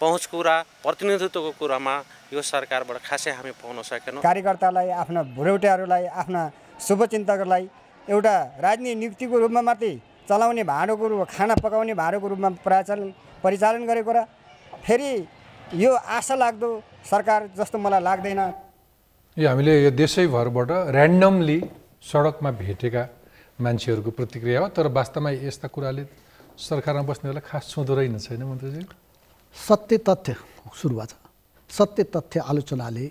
P: पहुँचको कुरा प्रतिनिधित्वको कुरामा यो सरकारबाट खासै हामी पाउन सकेनौँ।
H: कार्यकर्तालाई आफ्ना भुरौटेहरूलाई आफ्ना शुभचिन्तकहरूलाई एउटा राजनीति नियुक्तिको रूपमा मात्रै चलाउने भाँडोको रूप खाना पकाउने भाँडोको रूपमा परिचालन परिचालन गरेको र फेरि यो आशा लाग्दो सरकार जस्तो मलाई लाग्दैन।
A: यो हामीले यो देशैभरबाट ऱ्यान्डमली सडकमा भेटेका मान्छेहरूको प्रतिक्रिया हो तर वास्तवमा यस्ता कुराले सरकारमा बस्नेहरूलाई खास छुँदो रहेन छैन मन्त्रीजी?
B: सत्य तथ्य सुरुवात सत्य तथ्य आलोचनाले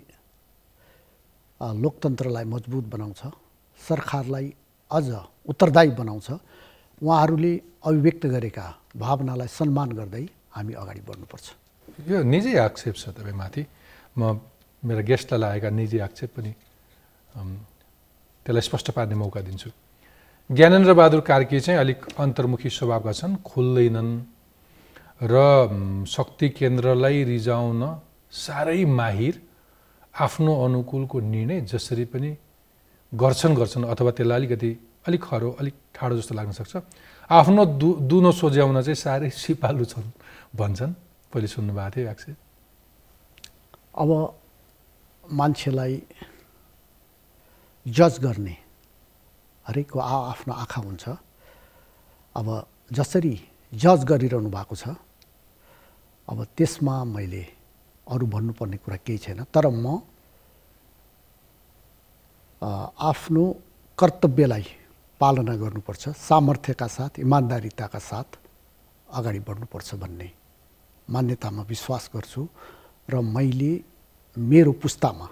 B: लोकतन्त्रलाई मजबुत बनाउँछ। सरकारलाई अझ उत्तरदायी बनाउँछ। उहाँहरूले अभिव्यक्त गरेका भावनालाई सम्मान गर्दै हामी अगाडि बढ्नुपर्छ।
A: यो निजी आक्षेप छ तपाईँमाथि म मेरा गेस्टलाई लागेका निजी आक्षेप पनि त्यसलाई स्पष्ट पार्ने मौका दिन्छु। ज्ञानेन्द्र बहादुर कार्की चाहिँ अलिक अन्तर्मुखी स्वभावका छन् खुल्दैनन् र शक्ति केन्द्रलाई रिजाउन साह्रै माहिर आफ्नो अनुकूलको निर्णय जसरी पनि गर्छन् गर्छन् अथवा त्यसलाई अलिकति अलिक खरो अलिक ठाडो जस्तो लाग्न सक्छ। आफ्नो दु दुनो सोझ्याउन चाहिँ साह्रै सिपालु छन् भन्छन्। पहिले सुन्नुभएको थियो एक्सेप
B: अब मान्छेलाई जज गर्ने हरेकको आ आफ्नो आँखा हुन्छ। अब जसरी जज गरिरहनु भएको छ अब त्यसमा मैले अरू भन्नुपर्ने कुरा केही छैन तर म आफ्नो कर्तव्यलाई पालना गर्नुपर्छ सामर्थ्यका साथ इमान्दारिताका साथ अगाडि बढ्नुपर्छ भन्ने मान्यतामा विश्वास गर्छु र मैले मेरो पुस्तामा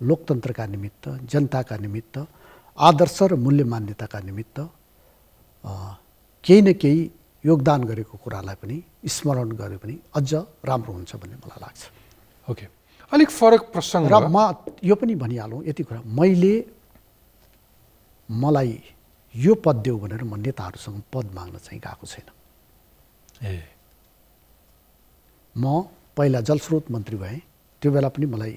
B: लोकतन्त्रका निमित्त जनताका निमित्त आदर्श र मूल्य मान्यताका निमित्त केही न केही योगदान गरेको कुरालाई पनि स्मरण गरे पनि अझ राम्रो हुन्छ भन्ने मलाई लाग्छ।
A: ओके। अलिक फरक प्रसङ्ग
B: र म यो पनि भनिहालौँ यति कुरा। मैले मलाई यो पद देऊ भनेर म नेताहरूसँग पद माग्न चाहिँ गएको छैन।
A: ए।
B: म पहिला जलस्रोत मन्त्री भएँ। त्यो बेला पनि मलाई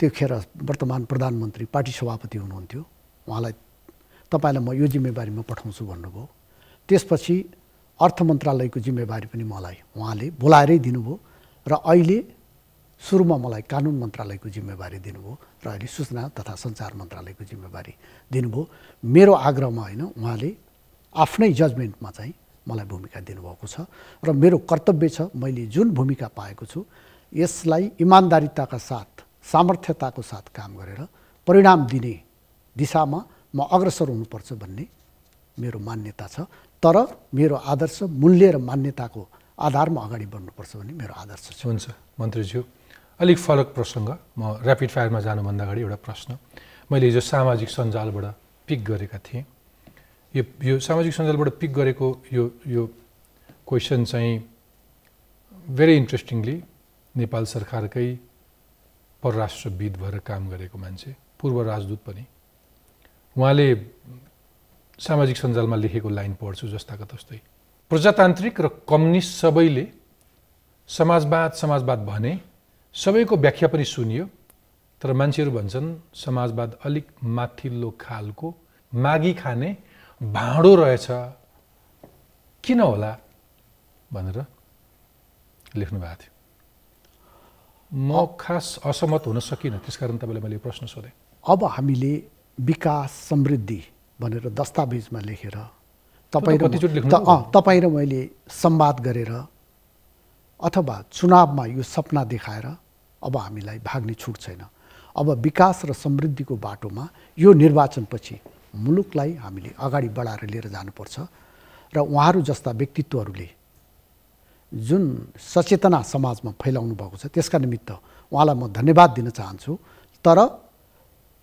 B: त्योखेर वर्तमान प्रधानमन्त्री पार्टी सभापति हुनुहुन्थ्यो। उहाँलाई तपाईँलाई म यो जिम्मेवारी म पठाउँछु भन्नुभयो। त्यसपछि अर्थ मन्त्रालयको जिम्मेवारी पनि मलाई उहाँले बोलाएरै दिनुभयो र अहिले सुरुमा मलाई कानुन मन्त्रालयको जिम्मेवारी दिनुभयो र अहिले सूचना तथा सञ्चार मन्त्रालयको जिम्मेवारी दिनुभयो। मेरो आग्रहमा होइन उहाँले आफ्नै जजमेन्टमा चाहिँ मलाई भूमिका दिनुभएको छ र मेरो कर्तव्य छ मैले जुन भूमिका पाएको छु यसलाई इमान्दारिताका साथ सामर्थ्यताको साथ काम गरेर परिणाम दिने दिशामा म अग्रसर हुनुपर्छ भन्ने मेरो मान्यता छ। तर मेरो आदर्श मूल्य र मान्यताको आधारमा अगाडि बढ्नुपर्छ भन्ने मेरो आदर्श छ।
A: हुन्छ मन्त्रीज्यू। अलिक फरक प्रसङ्ग। म ऱ्यापिड फायरमा जानुभन्दा अगाडि एउटा प्रश्न। मैले हिजो सामाजिक सञ्जालबाट पिक गरेका थिएँ। यो यो सामाजिक सञ्जालबाट पिक गरेको यो यो क्वेसन चाहिँ भेरी इन्ट्रेस्टिङली नेपाल सरकारकै परराष्ट्रविद भएर काम गरेको मान्छे पूर्व राजदूत पनि। उहाँले सामाजिक सञ्जालमा लेखेको लाइन पढ्छु जस्ताको तस्तै। प्रजातान्त्रिक र कम्युनिस्ट सबैले समाजवाद समाजवाद भने सबैको व्याख्या पनि सुनियो तर मान्छेहरू भन्छन् समाजवाद अलिक माथिल्लो खालको मागी खाने भाँडो रहेछ। किन होला? भनेर लेख्नु भएको थियो। म खास असहमत हुन सकिनँ। त्यसकारण तपाईँलाई मैले प्रश्न सोधेँ।
B: अब हामीले विकास समृद्धि भनेर दस्तावेजमा लेखेर तपाईँ तपाईँ र मैले संवाद गरेर अथवा चुनावमा यो सपना देखाएर अब हामीलाई भाग्ने छुट छैन। अब विकास र समृद्धिको बाटोमा यो निर्वाचनपछि मुलुकलाई हामीले अगाडि बढाएर लिएर जानुपर्छ र उहाँहरू जस्ता व्यक्तित्वहरूले जुन सचेतना समाजमा फैलाउनु भएको छ त्यसका निमित्त उहाँलाई म धन्यवाद दिन चाहन्छु। तर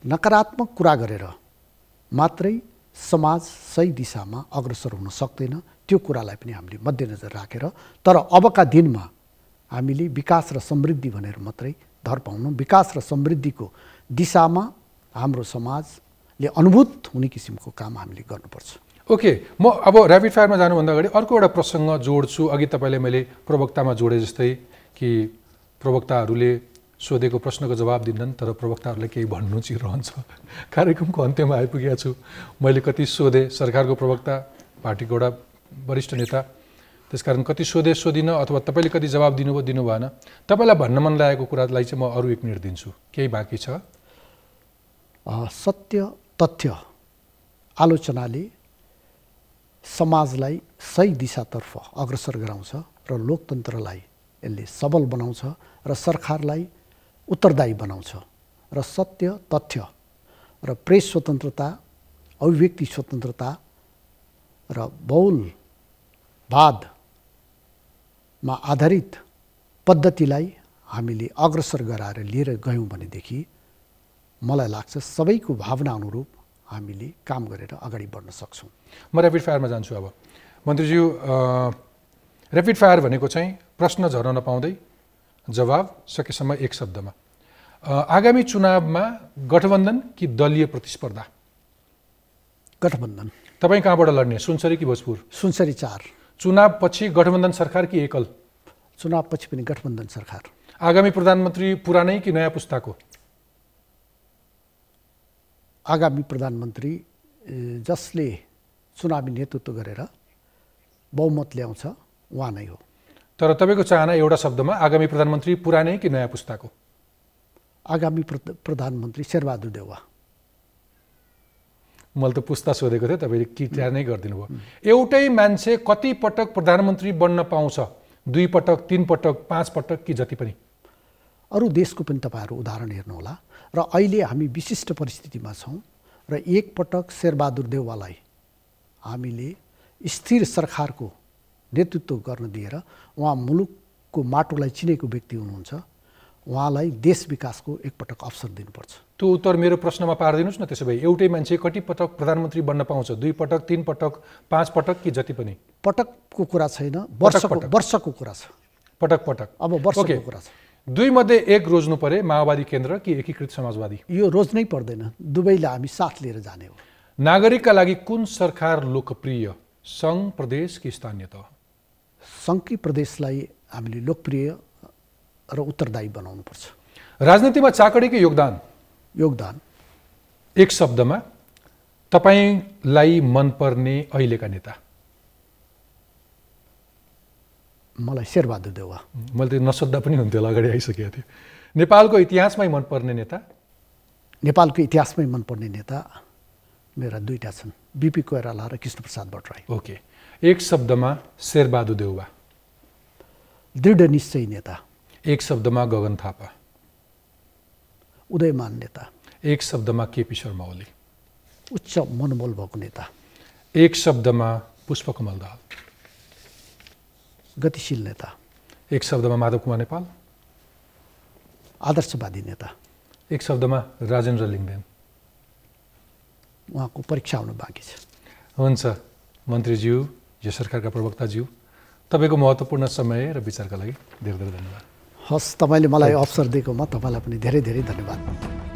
B: नकारात्मक कुरा गरेर मात्रै समाज सही दिशामा अग्रसर हुन सक्दैन त्यो कुरालाई पनि हामीले मध्यनजर राखेर तर अबका दिनमा हामीले विकास र समृद्धि भनेर मात्रै धर पाउनु विकास र समृद्धिको दिशामा हाम्रो समाजले अनुभूत हुने किसिमको काम हामीले गर्नुपर्छ।
A: ओके म अब ऱ्यापिड फायरमा जानुभन्दा अगाडि अर्को एउटा प्रसङ्ग जोड्छु। अघि तपाईँले मैले प्रवक्तामा जोडे जस्तै कि प्रवक्ताहरूले सोधेको प्रश्नको जवाब दिन्नन् तर प्रवक्ताहरूलाई केही भन्नु चाहिँ रहन्छ। <laughs> कार्यक्रमको अन्त्यमा आइपुगेको छु। मैले कति सोधेँ सरकारको प्रवक्ता पार्टीको एउटा वरिष्ठ नेता त्यसकारण कति सोधे सोधिनँ अथवा तपाईँले कति जवाब दिनुभयो दिनु भएन तपाईँलाई भन्न मन लागेको कुरालाई चाहिँ म अरू एक मिनट दिन्छु। केही बाँकी छ?
B: सत्य तथ्य आलोचनाले समाजलाई सही दिशातर्फ अग्रसर गराउँछ र लोकतन्त्रलाई यसले सबल बनाउँछ र सरकारलाई उत्तरदायी बनाउँछ र सत्य तथ्य र प्रेस स्वतन्त्रता अभिव्यक्ति स्वतन्त्रता र बहुलवादमा आधारित पद्धतिलाई हामीले अग्रसर गराएर लिएर गयौँ भनेदेखि मलाई लाग्छ सबैको भावना अनुरूप हामीले काम गरेर अगाडि बढ्न सक्छौँ।
A: म ऱ्यापिड फायरमा जान्छु अब। मन्त्रीज्यू ऱ्यापिड फायर भनेको चाहिँ प्रश्न झर्न नपाउँदै जवाब सकेसम्म एक शब्दमा। आगामी चुनावमा गठबन्धन कि दलीय प्रतिस्पर्धा?
B: गठबन्धन।
A: तपाईँ कहाँबाट लड्ने? सुनसरी कि भोजपुर?
B: सुनसरी चार।
A: चुनावपछि गठबन्धन सरकार कि एकल?
B: चुनावपछि पनि गठबन्धन सरकार।
A: आगामी प्रधानमन्त्री पुरानै कि नयाँ पुस्ताको?
B: आगामी प्रधानमन्त्री जसले चुनावी नेतृत्व गरेर बहुमत ल्याउँछ उहाँ नै हो।
A: तर तपाईँको चाहना एउटा शब्दमा आगामी प्रधानमन्त्री पुरानै कि नयाँ पुस्ताको?
B: आगामी प्रधानमन्त्री शेरबहादुर देउवा।
A: मैले त पुस्ता सोधेको थिएँ तपाईँले किटा नै गरिदिनु भयो एउटै मान्छे कति पटक प्रधानमन्त्री बन्न पाउँछ? दुई पटक तिन पटक पाँच पटक कि जति पनि?
B: अरू देशको पनि तपाईँहरू उदाहरण हेर्नुहोला। र अहिले हामी विशिष्ट परिस्थितिमा छौँ र एकपटक शेरबहादुर देउवालाई हामीले स्थिर सरकारको नेतृत्व गर्न दिएर उहाँ मुलुक को माटोलाई चिनेको व्यक्ति हुनुहुन्छ। उहाँलाई देश विकासको एकपटक अवसर दिनुपर्छ।
A: त्यो उत्तर मेरो प्रश्नमा पारिदिनुहोस् न त्यसो भए। एउटै मान्छे कति पटक प्रधानमन्त्री बन्न पाउँछ दुई पटक तिन पटक पाँच पटक कि जति पनि?
B: पटकको कुरा छैन वर्षको। वर्षको कुरा छ।
A: पटक पटक।
B: अब वर्षको। कुरा छ।
A: दुई मध्ये एक रोज्नु परे माओवादी केन्द्र कि एकीकृत समाजवादी?
B: यो रोज्नै पर्दैन। दुवैलाई हामी साथ लिएर जाने हो।
A: नागरिकका लागि कुन सरकार लोकप्रिय? सङ्घ प्रदेश कि स्थानीय तह?
B: सङ्घी प्रदेशलाई हामीले लोकप्रिय र उत्तरदायी बनाउनुपर्छ।
A: राजनीतिमा चाकडीको योगदान?
B: योगदान।
A: एक शब्दमा तपाईँलाई मनपर्ने अहिलेका नेता?
B: मलाई शेरबहादुर देउवा
A: मैले त नसोद्धा पनि हुन्थ्यो होला अगाडि आइसकेको थियो। नेपालको इतिहासमै मनपर्ने नेता?
B: नेपालको इतिहासमै मनपर्ने नेता मेरा दुईटा छन् बिपी कोइराला र कृष्णप्रसाद भट्टराई।
A: ओके। एक शब्दमा शेरबहादुर देउवा
B: दृढ निश्चयी नेता।
A: एक शब्दमा गगन थापा।
B: उदयमान नेता।
A: एक शब्दमा केपी शर्मा ओली।
B: उच्च मनोबल भएको नेता।
A: एक शब्दमा पुष्पकमल दाहाल।
B: गतिशील नेता।
A: एक शब्दमा माधव कुमार नेपाल।
B: आदर्शवादी नेता।
A: एक शब्दमा राजेन्द्र लिङ्गदेन।
B: उहाँको परीक्षा हुन बाँकी छ।
A: हुन्छ मन्त्रीज्यू यो सरकारका प्रवक्ताज्यू तपाईँको महत्त्वपूर्ण समय र विचारका लागि धेरै धेरै धन्यवाद।
B: हस् तपाईँले मलाई अवसर दिएकोमा तपाईँलाई पनि धेरै धेरै धन्यवाद।